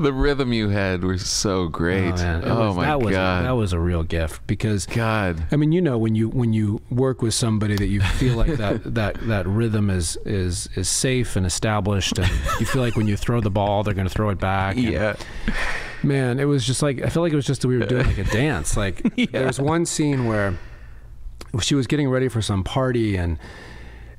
The rhythm you had was so great. Oh, man. Oh, was- my that was, god. That was a real gift because god. I mean, you know, when you when you work with somebody that you feel like that that that rhythm is is is safe and established, and you feel like when you throw the ball, they're going to throw it back. Yeah. Man, it was just like I feel like it was just we were doing like a dance. Like there was one scene where she was getting ready for some party and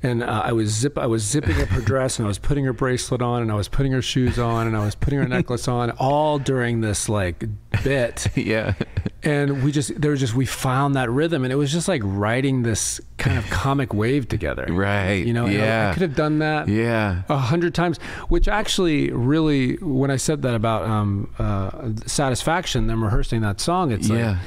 and uh, I was zip I was zipping up her dress and I was putting her bracelet on and I was putting her shoes on and I was putting her necklace on all during this like bit Yeah. and we just there was just we found that rhythm and it was just like riding this kind of comic wave together Right. you know and I- I, Yeah. could have done that Yeah. a hundred times, which actually really, when I said that about um, uh, satisfaction, them rehearsing that song, it's Yeah. like,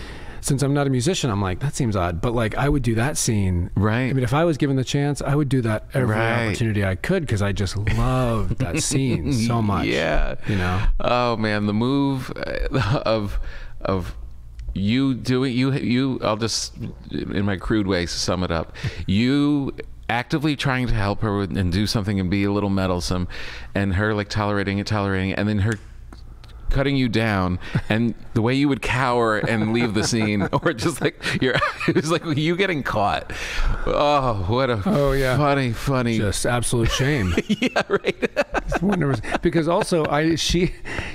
since I'm not a musician, I'm like, that seems odd. But like, I would do that scene. Right. I mean, if I was given the chance, I would do that every Right. opportunity I could because I just love that scene so much. Yeah. You know? Oh man, the move uh, of of you doing you you I'll just in my crude way sum it up. You actively trying to help her and do something and be a little meddlesome and her like tolerating it tolerating it and then her cutting you down and the way you would cower and leave the scene or just like you're it was like you getting caught oh what a Oh, yeah. funny funny Just absolute shame. yeah right because also I she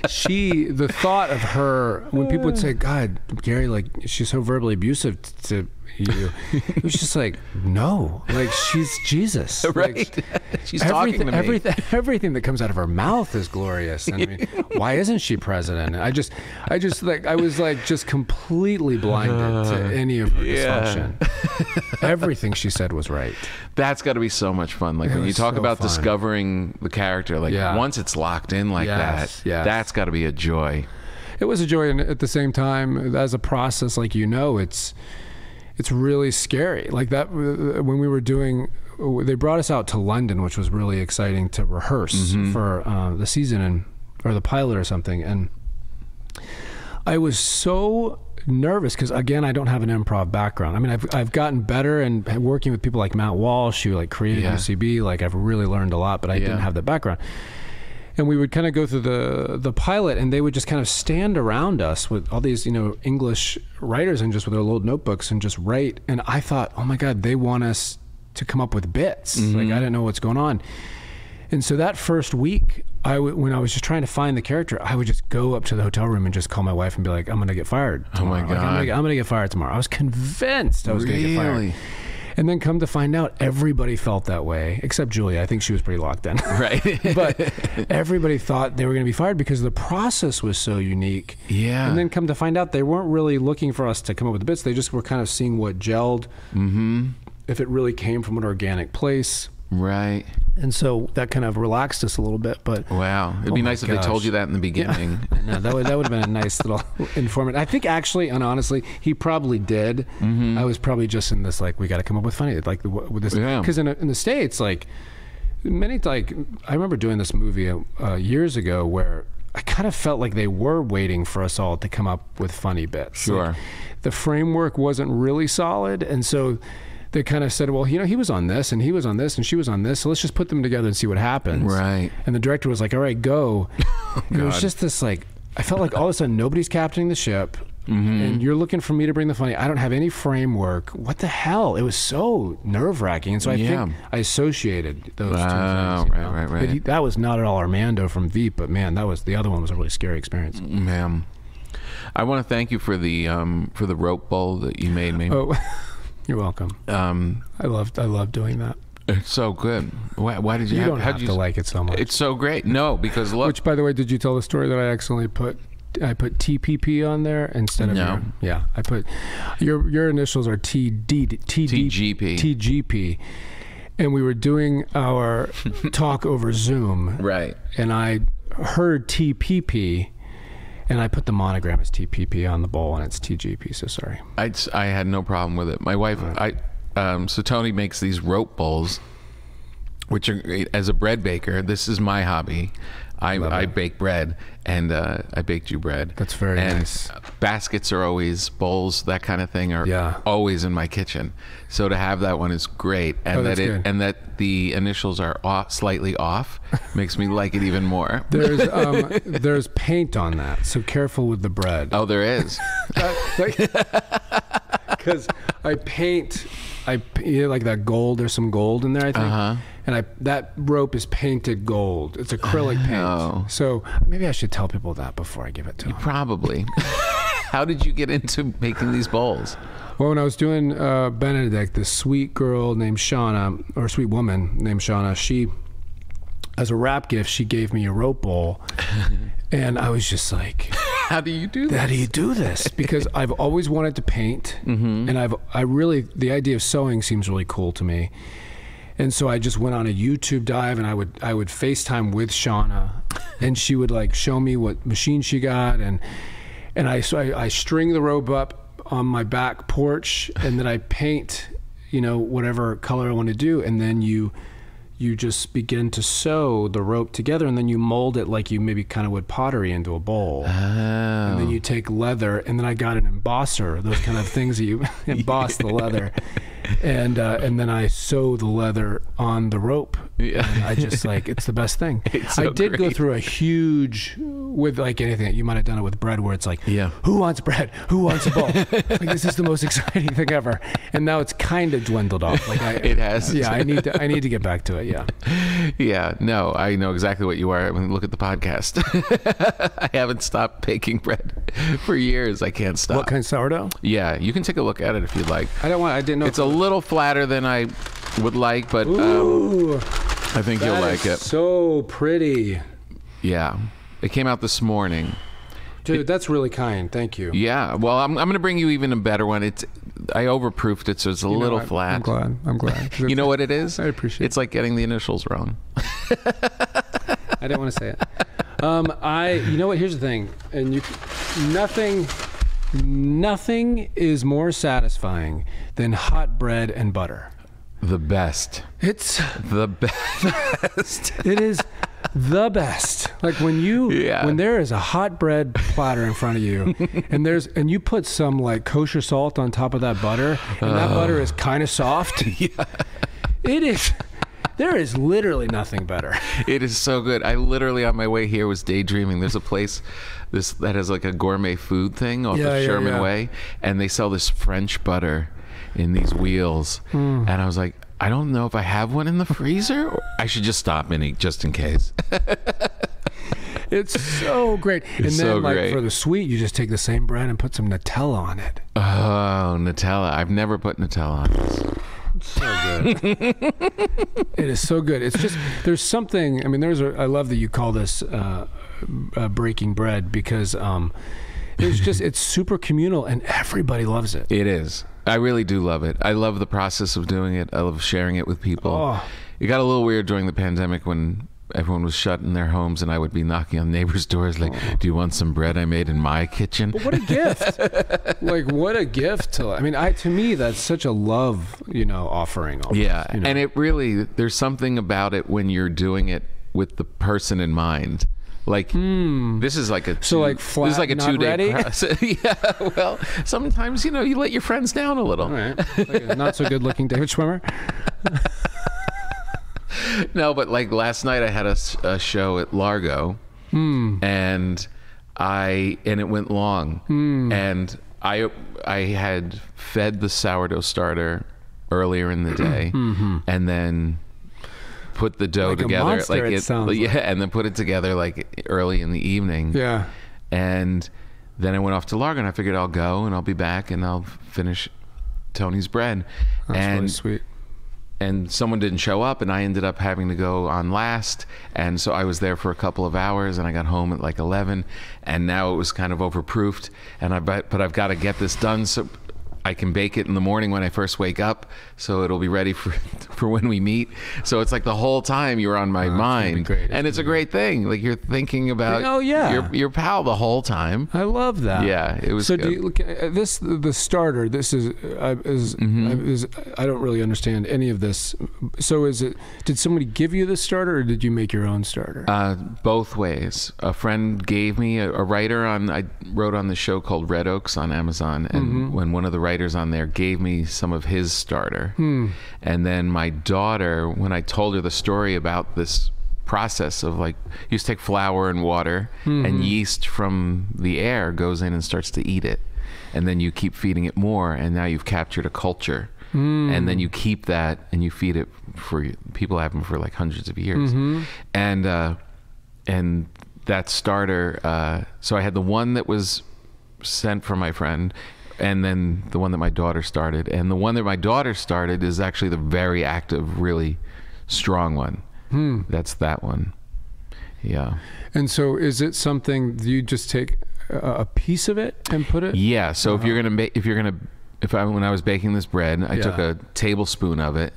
she the thought of her when people would say God Gary like she's so verbally abusive to you it was just like no like she's Jesus Like, right she's talking to everything, me everything, everything that comes out of her mouth is glorious. And I mean, why isn't she president? I just, I just like, I was like just completely blinded to uh, any of her yeah. dysfunction. everything she said was right. That's got to be so much fun. Like It when you talk so about fun. discovering the character, like Yeah. once it's locked in like Yes, that, yes. that's got to be a joy. It was a joy, and at the same time, as a process, like you know, it's it's really scary. Like that uh, when we were doing, they brought us out to London, which was really exciting to rehearse Mm-hmm. for uh, the season and or the pilot or something, and. I was so nervous because again, I don't have an improv background. I mean, I've I've gotten better and working with people like Matt Walsh, who like created Yeah. UCB. Like I've really learned a lot, but I Yeah. didn't have the background. And we would kind of go through the the pilot, and they would just kind of stand around us with all these, you know, English writers and just with their little notebooks and just write. And I thought, oh my god, they want us to come up with bits. Like mm-hmm. I didn't know what's going on. And so that first week, I w- when I was just trying to find the character, I would just go up to the hotel room and just call my wife and be like, "I'm gonna get fired Oh my tomorrow. Like, I'm, God. gonna, get- I'm gonna get fired tomorrow." I was convinced I was gonna get fired. And then come to find out, everybody felt that way except Julia. I think she was pretty locked in. Right. but everybody thought they were going to be fired because the process was so unique. Yeah. And then come to find out, they weren't really looking for us to come up with the bits. They just were kind of seeing what gelled, mm-hmm. if it really came from an organic place. Right. And so that kind of relaxed us a little bit. But Wow. It'd Oh be my nice if they told you that in the beginning. no, that would that would have been a nice little informant. I think actually, and honestly, he probably did. Mm-hmm. I was probably just in this like we got to come up with funny like with this Yeah. because in in the states like many like I remember doing this movie uh, years ago where I kind of felt like they were waiting for us all to come up with funny bits. Sure. Like, the framework wasn't really solid, and so. They kind of said, "Well, you know, he was on this, and he was on this, and she was on this. So let's just put them together and see what happens." Right. And the director was like, "All right, go." and it was just this like I felt like all of a sudden nobody's captaining the ship, Mm-hmm. and you're looking for me to bring the funny. I don't have any framework. What the hell? It was so nerve wracking, and so I Yeah. think I associated those Wow, two things. right, know? right, right. he- that was not at all Armando from Veep, but man, that was the other one was a really scary experience. Ma'am. I want to thank you for the um, for the rope bowl that you made me. Oh, you're welcome. Um, I loved I love doing that. it's so good. Why, why did you? You have, don't have you, to like it so much. It's so great. No, because look, Which, by the way, did you tell the story that I accidentally put? I put TPP on there instead of No. your, yeah. I put your your initials are TD TD TGP. TGP, and we were doing our talk over Zoom, right. and I heard TPP, and I put the monogram as TPP on the bowl, and it's TGP. So sorry. I I had no problem with it. My wife, I um, so Tony makes these rope bowls, which are great. As a bread baker, this is my hobby. I, I bake bread, and uh, I baked you bread. That's very and nice. Baskets are always bowls, that kind of thing, are Yeah. always in my kitchen. So to have that one is great, and Oh, that it good. and that the initials are off, slightly off makes me like it even more. There's um, there's paint on that, so careful with the bread. Oh, there is. because I paint, I you know, like that gold. There's some gold in there, I think, Uh-huh. and I that rope is painted gold. It's acrylic paint. Oh. So maybe I should tell people that before I give it to them. Probably. How did you get into making these bowls? Well, when I was doing uh, Benedict, this sweet girl named Shauna, or sweet woman named Shauna, she, as a wrap gift, she gave me a rope bowl, and I was just like. How do you do that? how do you do this? Because I've always wanted to paint, mm-hmm. and I've I really the idea of sewing seems really cool to me, and so I just went on a YouTube dive, and I would I would FaceTime with Shauna, and she would like show me what machine she got, and and I so I, I string the rope up on my back porch, and then I paint, you know, whatever color I want to do, and then you you just begin to sew the rope together and then you mold it like you maybe kind of would pottery into a bowl. And then Oh. you take leather and then i got an embosser those kind of things that you emboss the leather. And uh, and then i sew the leather on the rope. Yeah. and i just like it's the best thing. It's i so did go through a huge with like anything you might have done it with bread where it's like Yeah. who wants bread? Who wants a bowl? Like this is the most exciting thing ever. And now it's kind of dwindled off. Like I, It has. yeah i need to i need to get back to it yeah Yeah, no, I know exactly what you are. I mean, look at the podcast. I haven't stopped baking bread for years. I can't stop. what kind of sourdough yeah, you can take a look at it if you'd like. i don't want i didn't know It's a little flatter than I would like, but um, I think you'll like it. so pretty Yeah, it came out this morning. Dude, that's really kind. Thank you. Yeah, well, I'm, I'm going to bring you even a better one. It's I overproofed it, so it's a You know, little I'm- flat. I'm glad. I'm glad. You know what it is? I appreciate it. It's like getting the initials wrong. I didn't want to say it. Um, I, you know what? Here's the thing, and you, nothing, nothing is more satisfying than hot bread and butter. The best. It's, The best. it is the best. Like when you Yeah. when there is a hot bread platter in front of you and there's and you put some like kosher salt on top of that butter and that butter is uh. kind of soft. Yeah. It is there is literally nothing better. It is so good. I literally on my way here was daydreaming. There's a place this that has like a gourmet food thing off Yeah, of Sherman yeah. Way, and they sell this French butter in these wheels. Hmm. And I was like, I don't know if I have one in the freezer. Or I should just stop and eat just in case. It's so great. and then so like great. for the sweet, you just take the same bread and put some Nutella on it. Oh, Nutella! I've never put Nutella on this. So good. it is so good. It's just there's something. I mean, there's. A, I love that you call this uh, uh, breaking bread because um, it's just it's super communal and everybody loves it. It is. I really do love it. I love the process of doing it. I love sharing it with people. Oh. It got a little weird during the pandemic when everyone was shut in their homes and I would be knocking on neighbors' doors like, oh. "Do you want some bread I made in my kitchen?" What a gift! like what a gift to. I mean, I to me that's such a love, you know, offering. almost, Yeah, you know? and it really there's something about it when you're doing it with the person in mind. Like hmm. this is like a two, Hmm. So, like, this flat, is like a two day process. yeah, well, sometimes you know you let your friends down a little. All right. Like a not so good looking David Schwimmer. No, but like last night, I had a show at Largo, hmm. and I and it went long, hmm. and I I had fed the sourdough starter earlier in the day, mm-hmm. and then put the dough Like together monster, it sounds yeah, like. and then put it together like early in the evening, Yeah. and then I went off to Largo, and I figured I'll go and I'll be back and I'll finish Tony's bread, That's and really sweet. and someone didn't show up and i ended up having to go on last and so i was there for a couple of hours and i got home at like 11 and now it was kind of overproofed and i but, but i've got to get this done so i can bake it in the morning when i first wake up so it'll be ready for for when we meet so it's like the whole time you're on my be mind great. And it's a great thing like you're thinking about Oh, yeah. your, your pal the whole time I love that. Yeah, it was So good. do you, look uh, this the starter? This is uh, is, Mm-hmm. uh, is I don't really understand any of this. So is it? Did somebody give you the starter, or did you make your own starter? Uh, both ways. A friend gave me a, a writer on. I wrote on the show called Red Oaks on Amazon, and when one of the writers on there gave me some of his starter, and then my daughter, when I told her the story about this process of like you just take flour and water and yeast from the air goes in and starts to eat it. And then you keep feeding it more and now you've captured a culture. And then you keep that and you feed it for people have them for like hundreds of years. And uh and that starter uh so i had the one that was sent from my friend and then the one that my daughter started and the one that my daughter started is actually the very active really strong one hmm. that's that one yeah and so, is it something you just take a, a piece of it and put it? Yeah. So if you're uh-huh. gonna make, if you're gonna, if I when I was baking this bread, I took a tablespoon of it,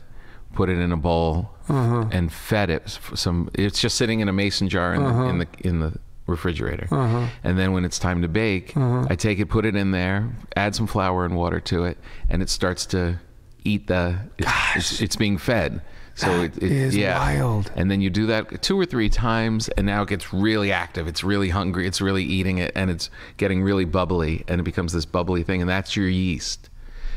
put it in a bowl, Uh-huh. and fed it some. It's just sitting in a mason jar in, the, uh-huh. in the in the refrigerator. Uh-huh. And then when it's time to bake, I take it, put it in there, add some flour and water to it, and it starts to eat the. It's, it's, it's being fed. So That it, it is yeah. wild. And then you do that two or three times, and now it gets really active. It's really hungry. It's really eating it, and it's getting really bubbly, and it becomes this bubbly thing, and that's your yeast.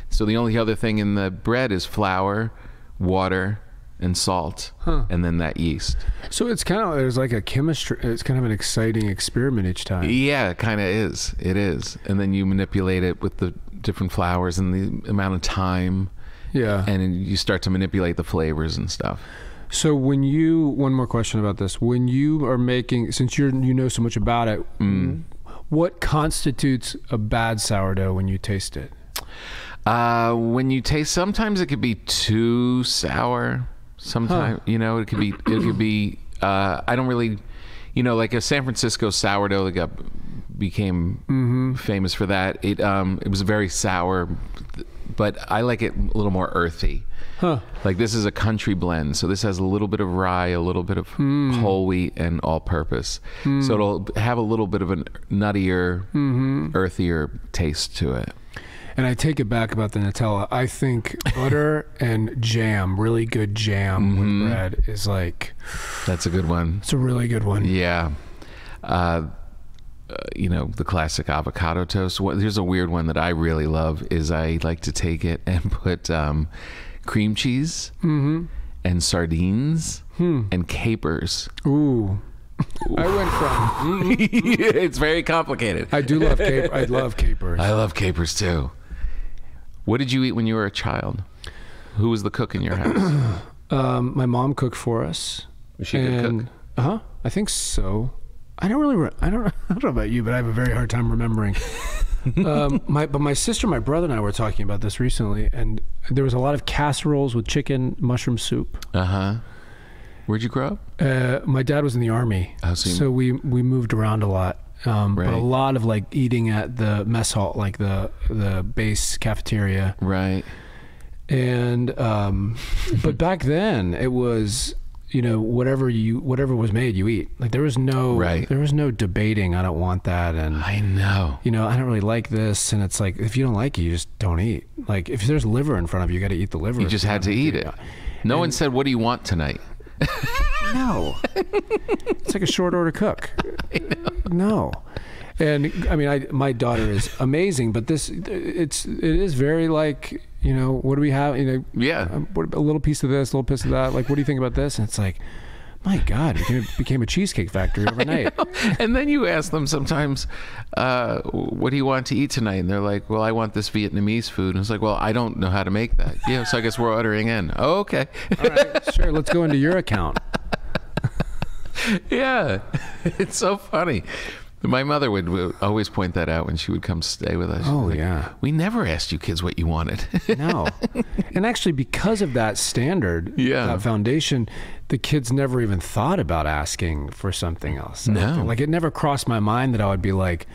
So the only other thing in the bread is flour, water, and salt, and then that yeast. So it's kind of there's like a chemistry. It's kind of an exciting experiment each time. Yeah, it kind of is. It is. And then you manipulate it with the different flours and the amount of time, Yeah. and you start to manipulate the flavors and stuff. So when you one more question about this, when you are making since you're you know so much about it, Mm. what constitutes a bad sourdough when you taste it? Uh, when you taste, sometimes it could be too sour. Sometimes you know it could be. It could be. Uh, I don't really, you know, like a San Francisco sourdough that uh, got became mm-hmm. famous for that. It um it was very sour, but I like it a little more earthy. Huh. Like this is a country blend, so this has a little bit of rye, a little bit of hmm. whole wheat, and all-purpose. So hmm. it'll have a little bit of a nuttier, mm-hmm. earthier taste to it. And I take it back about the Nutella. I think butter and jam, really good jam Mm-hmm. with bread, is like That's a good one. it's a really good one. Yeah. Uh, uh, you know the classic avocado toast. What, here's a weird one that I really love is I like to take it and put um, cream cheese Mm-hmm. and sardines Hmm. and capers. Ooh. I went from. it's very complicated. I do love caper. I love capers. I love capers too. What did you eat when you were a child? Who was the cook in your house? Um, my mom cooked for us. Was she a good cook? Uh huh. I think so. I don't really. Re- I don't. I don't know about you, but I have a very hard time remembering. um, my but my sister, my brother, and I were talking about this recently, and there was a lot of casseroles with chicken, mushroom soup. Uh huh. Where'd you grow up? Uh, my dad was in the army, Oh, so so we we moved around a lot. Um, But a lot of like eating at the mess hall, like the the base cafeteria, Right. and um, but back then it was you know whatever you whatever was made you eat like there was no Right. there was no debating i don't want that and I know. you know i don't really like this and it's like if you don't like it you just don't eat like if there's liver in front of you you got to eat the liver You just had to eat it. No one said, "What do you want tonight?" No it's like a short order cook no and i mean i my daughter is amazing but this it's it is very like you know what do we have you know Yeah. um, what, a little piece of this, a little piece of that. Like, what do you think about this? And it's like, my God, it became, a cheesecake factory overnight. and then you ask them sometimes, uh, "What do you want to eat tonight?" And they're like, "Well, I want this Vietnamese food." And it's like, "Well, I don't know how to make that." Yeah, so I guess we're ordering in. Oh, okay. All right, sure, let's go into your account. yeah, it's so funny. My mother would, would always point that out when she would come stay with us. She'd Oh, like, yeah. we never asked you kids what you wanted. No. And actually, because of that standard, Yeah. that foundation, the kids never even thought about asking for something else. No. Like, it never crossed my mind that I would be like,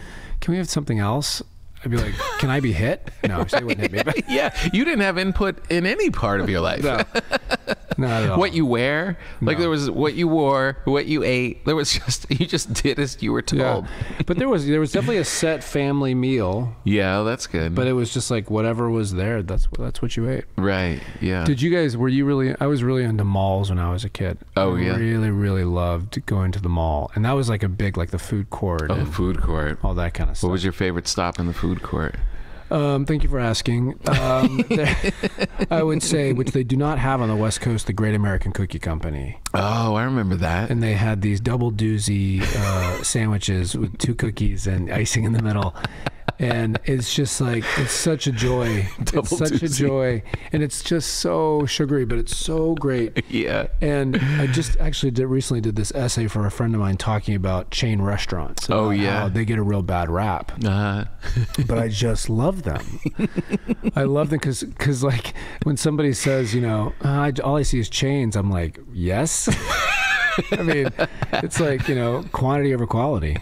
can we have something else? I'd be like, can I be hit? No, they wouldn't hit me. But yeah, you didn't have input in any part of your life. no, not at all. What you wear, like No. there was what you wore, what you ate. There was just you just did as you were yeah. told. But there was there was definitely a set family meal. Yeah, that's good. But it was just like whatever was there. That's that's what you ate. right, yeah. Did you guys? Were you really? I was really into malls when I was a kid. Oh, I yeah? Really, really loved going to the mall, and that was like a big like the food court oh, and food court. all that kind of stuff. What was your favorite stop in the food court? Um, thank you for asking. Um, I would say, which they do not have on the West Coast, the Great American Cookie Company, Oh, I remember that. and they had these double doozy uh, sandwiches with two cookies and icing in the middle. And it's just like it's such a joy. Double it's such a joy, and it's just so sugary, but it's so great. yeah. And I just actually did recently did this essay for a friend of mine talking about chain restaurants. Oh, yeah. they get a real bad rap, Uh-huh. but I just love them. I love them because because like when somebody says you know "Uh, I, all I see is chains, I'm like yes. I mean, it's like you know quantity over quality.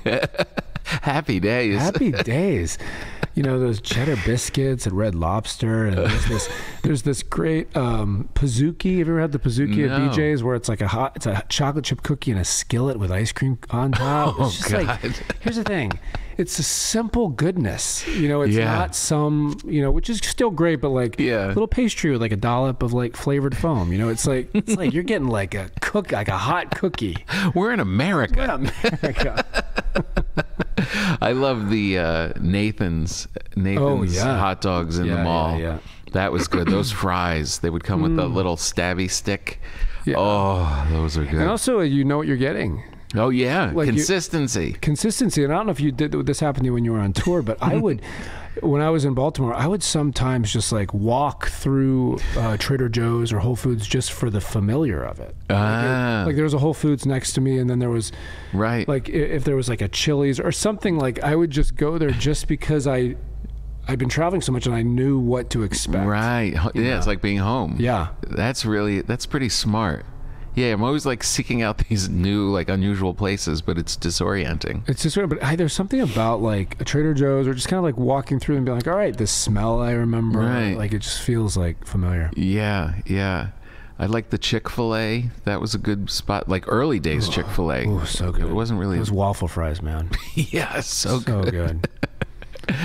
Happy days. Happy days. You know those cheddar biscuits and Red Lobster, and there's this there's this great um, Pizookie. Have you ever had the Pizookie No. at BJ's where it's like a hot, it's a chocolate chip cookie in a skillet with ice cream on top? Oh, It's just like- God. here's the thing, it's a simple goodness. You know, it's Yeah. not some you know, which is still great, but like Yeah. little pastry with like a dollop of like flavored foam. You know, it's like it's like you're getting like a cook like a hot cookie. We're in America. We're in America. I love the uh, Nathan's Nathan's Oh, yeah. hot dogs in Yeah, the mall. yeah. That was good. Those fries, they would come with a little stabby stick. Yeah. Oh, those are good. And also, you know what you're getting. Oh yeah, like you- consistency. consistency and i don't know if you did this happened to you when you were on tour but i would when i was in baltimore i would sometimes just like walk through uh, trader joe's or whole foods just for the familiar of it ah, like there was a whole foods next to me and then there was right. like if there was like a chili's or something like i would just go there just because i i'd been traveling so much and i knew what to expect Right. Yeah, it's like being home. yeah That's really that's pretty smart. Yeah, I'm always like seeking out these new like unusual places, but it's disorienting. It's weird, but I, there's something about like a Trader Joe's or just kind of like walking through and being like, all right, this smell I remember. Right. Like it just feels like familiar. Yeah, yeah. I like the Chick Fil A. That was a good spot. Like early days Chick Fil A. Oh, so good. It wasn't really. It was waffle fries, man. yeah, so, so good. good.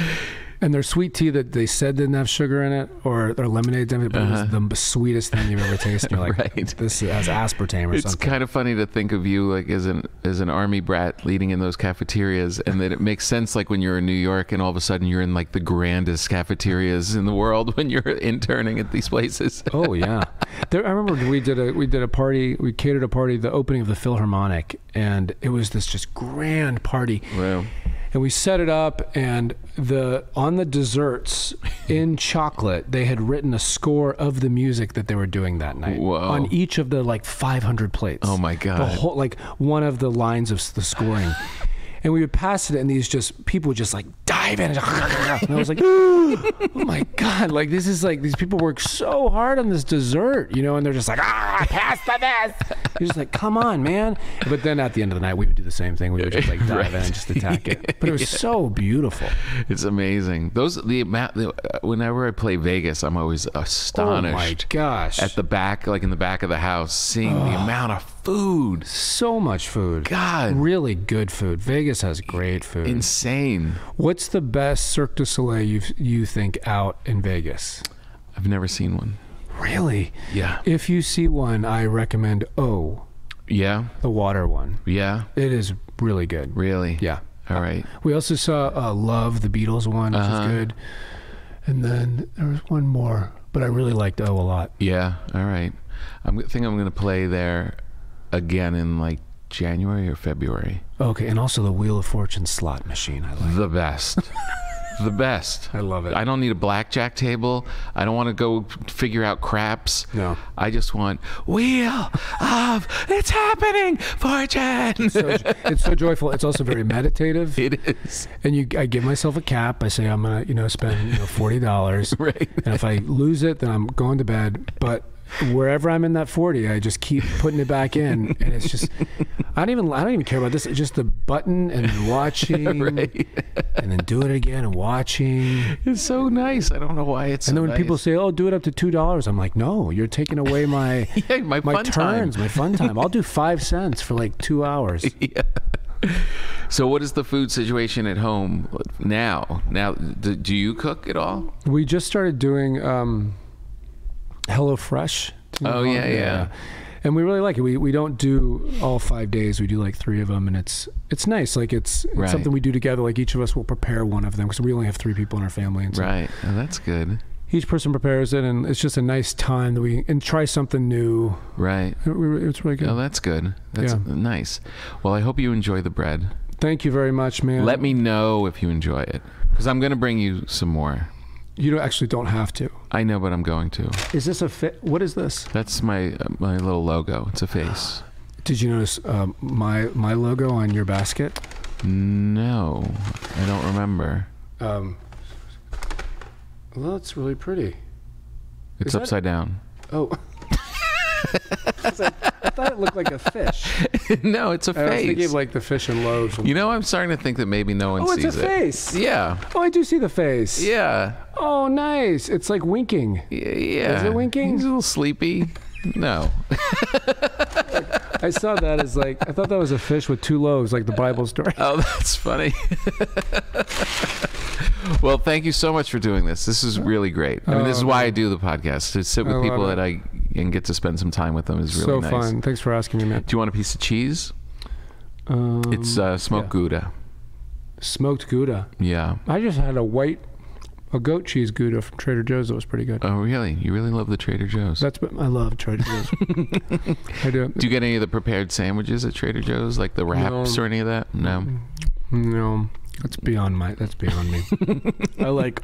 and their sweet tea that they said didn't have sugar in it, or their lemonade didn't, but it was the sweetest thing you've ever tasted. You're like, Uh-huh. Right. this has aspartame or It's something. kind of funny to think of you like as an as an army brat leading in those cafeterias, and that it makes sense like when you're in New York and all of a sudden you're in like the grandest cafeterias in the world when you're interning at these places. Oh yeah, there, I remember we did a we did a party. We catered a party, the opening of the Philharmonic, and it was this just grand party. Wow. And we set it up, and the on the desserts in chocolate, they had written a score of the music that they were doing that night Whoa. on each of the like 500 plates. Oh, my The God. whole like one of the lines of the scoring. And we would pass it, and these just people would just like dive in. And I was like, "Oh my god!" Like this is like these people work so hard on this dessert, you know, and they're just like, "Ah, pass the this." You're just like, "Come on, man!" But then at the end of the night, we would do the same thing. We would just like dive in and just attack it. But it was so beautiful. It's amazing. Those the amount. The, uh, whenever I play Vegas, I'm always astonished. Oh my gosh! At the back, like in the back of the house, seeing the amount of food. so much food. God. really good food. Vegas has great food. Insane. What's the best Cirque du Soleil you you think out in Vegas? I've never seen one. Really? Yeah. If you see one, I recommend O, Yeah. the water one. Yeah. It is really good. Really. Yeah. All right. We also saw uh, Love, the Beatles one, which Uh-huh. is good. And then there was one more, but I really liked O a lot. Yeah. All right. I'm, I think I'm going to play there again in like January or February. Okay, and also the Wheel of Fortune slot machine. I like. The best. the best. I love it. I don't need a blackjack table. I don't want to go figure out craps. No. I just want wheel of it's happening, fortune. So, it's so joyful. It's also very meditative. it is And you, I give myself a cap. I say I'm gonna, you know, spend you know, forty dollars. right. And if I lose it, then I'm going to bed. But wherever I'm in that 40, I just keep putting it back in. And it's just, I don't even, I don't even care about this. It's just the button and watching Right. and then doing it again and watching. It's so nice. I don't know why it's. And so then when people say, oh, do it up to $2, I'm like, no, you're taking away my, yeah, my, my fun turns, time. my fun time. I'll do five cents for like two hours. yeah. So, what is the food situation at home now? Now, do, do you cook at all? We just started doing um, Hello Fresh. Oh, yeah, yeah. And we really like it. We we don't do all five days. We do like three of them, and it's it's nice. Like it's, it's Right. something we do together. Like each of us will prepare one of them because we only have three people in our family, and so Right. Oh, that's good. each person prepares it, and it's just a nice time that we and try something new. Right. It- It's really good. Oh, that's good. That's Yeah. nice. Well, I hope you enjoy the bread. Thank you very much, man. Let me know if you enjoy it, because I'm going to bring you some more. You don't actually don't have to. I know, but I'm going to. Is this a fit? What is this? That's my uh, my little logo. It's a face. Did you notice um, my my logo on your basket? No, I don't remember. Um, well, it's really pretty. It's Is that- upside down. Oh. I, was like, I thought it looked like a fish. no, it's a I was thinking face. like the fish and loaves. you know, I'm starting to think that maybe no one oh, it's sees a it. face. Yeah. Oh, I do see the face. Yeah. Oh, nice. It's like winking. Y- Yeah. Is it winking? He's a little sleepy. No. I saw that as like I thought that was a fish with two loaves, like the Bible story. Oh, that's funny. well, thank you so much for doing this. This is really great. I mean, this is Oh, why I do the podcast to sit with I people that I and get to spend some time with them is really so nice. fun. Thanks for asking me, man. Do you want a piece of cheese? Um, It's uh, smoked yeah. Gouda. smoked Gouda. Yeah. I just had a white, a goat cheese Gouda from Trader Joe's. That was pretty good. Oh, really? You really love the Trader Joe's. That's what I love Trader Joe's. I do. do you get any of the prepared sandwiches at Trader Joe's, like the wraps No. or any of that? No. No, that's beyond my. That's beyond me. I like.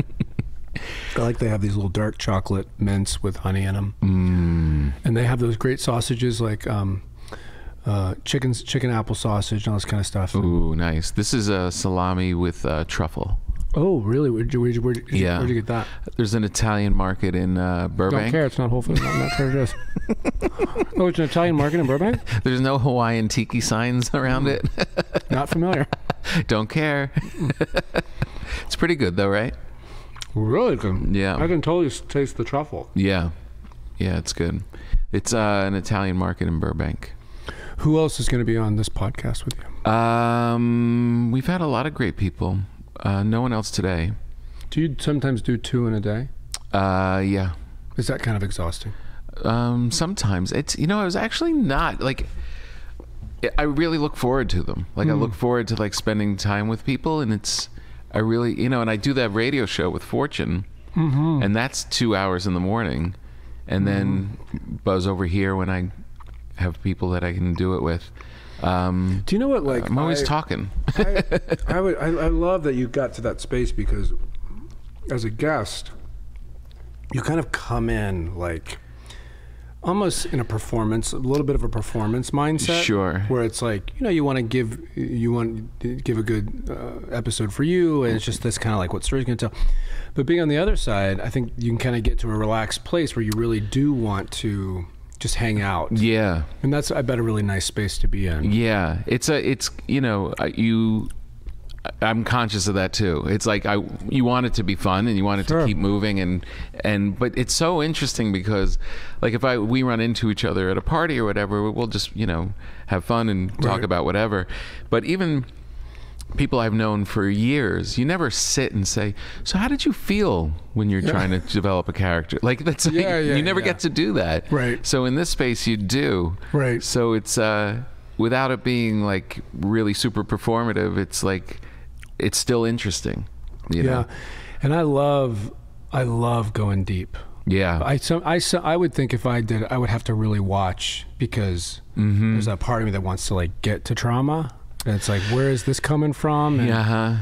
I like they have these little dark chocolate mints with honey in them, Mm. and they have those great sausages like um, uh, chickens, chicken apple sausage, and all this kind of stuff. Ooh, nice. This is a salami with uh, truffle. Oh, really? Where'd you, where'd you, where'd you, Yeah. where'd you get that? There's an Italian market in uh, Don't Burbank. care. It's not Whole Foods. Not, not Trader Joe's. oh, it's an Italian market in Burbank. There's no Hawaiian tiki signs around it. Not familiar. Don't care. it's pretty good though, right? Really good. Yeah. I can totally taste the truffle. Yeah. Yeah, it's good. It's uh, an Italian market in Burbank. Who else is going to be on this podcast with you? Um, we've had a lot of great people. Uh, no one else today. Do you sometimes do two in a day? Uh, yeah. Is that kind of exhausting? Um, sometimes it's you know I was actually not like. I really look forward to them. Like I look forward to like spending time with people, and it's I really you know, and I do that radio show with Fortune, and that's two hours in the morning, and then buzz over here when I have people that I can do it with. Um, Do you know what? Like, I'm always I- talking. I, I would. I, I love that you got to that space because, as a guest, you kind of come in like almost in a performance, a little bit of a performance mindset. Sure. Where it's like you know you want to give you want to give a good uh, episode for you, and it's just this kind of like what story's going to tell. But being on the other side, I think you can kind of get to a relaxed place where you really do want to just hang out, yeah. and that's I bet a really nice space to be in. Yeah, it's a it's you know you. I'm conscious of that too. It's like I you want it to be fun and you want it Sure. to keep moving and and but it's so interesting because like if I we run into each other at a party or whatever, we'll just you know have fun and talk Right. about whatever. But even people I've known for years, you never sit and say, "So how did you feel when you're trying to develop a character?" Like that's Yeah, yeah, you never yeah. get to do that. Right. So in this space, you do. Right. So it's uh, without it being like really super performative, it's like it's still interesting. You Yeah, know? and I love, I love going deep. Yeah. I so I so I would think if I did, I would have to really watch because Mm-hmm. there's a part of me that wants to like get to trauma. And it's like, where is this coming from? And, yeah. huh?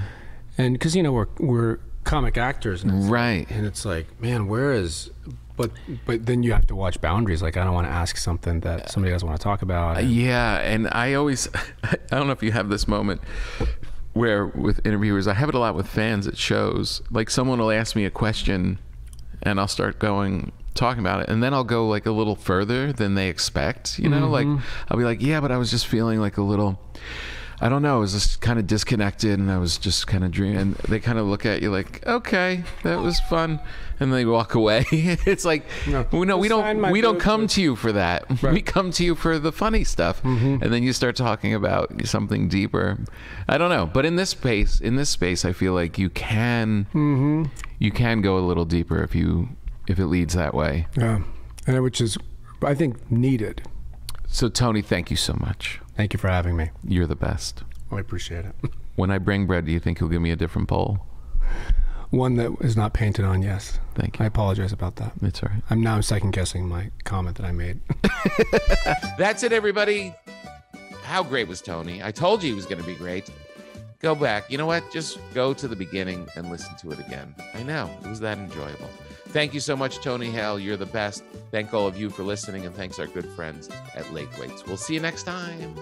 and because you know we're we're comic actors, and Right. and it's like, man, where is? But but then you have to watch boundaries. Like I don't want to ask something that somebody doesn't want to talk about. and- Yeah, and I always, I don't know if you have this moment where with interviewers, I have it a lot with fans at shows. Like someone will ask me a question, and I'll start going talking about it, and then I'll go like a little further than they expect. You know, like mm-hmm. I'll be like, yeah, but I was just feeling like a little. I don't know. I was just kind of disconnected, and I was just kind of dreaming. And they kind of look at you like, "Okay, that was fun," and they walk away. it's like, No. no, no, we don't, we don't come with- to you for that. We Right. Mm-hmm. come to you for the funny stuff, and then you start talking about something deeper. I don't know, but in this space, in this space, I feel like you can, Mm-hmm. you can go a little deeper if you, if it leads that way. Yeah, and which is, I think, needed. So Tony, thank you so much. Thank you for having me. You're the best. I appreciate it. When I bring bread, do you think you'll give me a different bowl? One that is not painted on. Yes, Thank you. I apologize about that. It's all right. I'm now second guessing my comment that I made. That's it, everybody. How great was Tony? I told you he was going to be great. Go back. You know what? Just go to the beginning and listen to it again. I know. It was that enjoyable. Thank you so much, Tony Hale. You're the best. Thank all of you for listening, and thanks our good friends at Lake. We'll see you next time.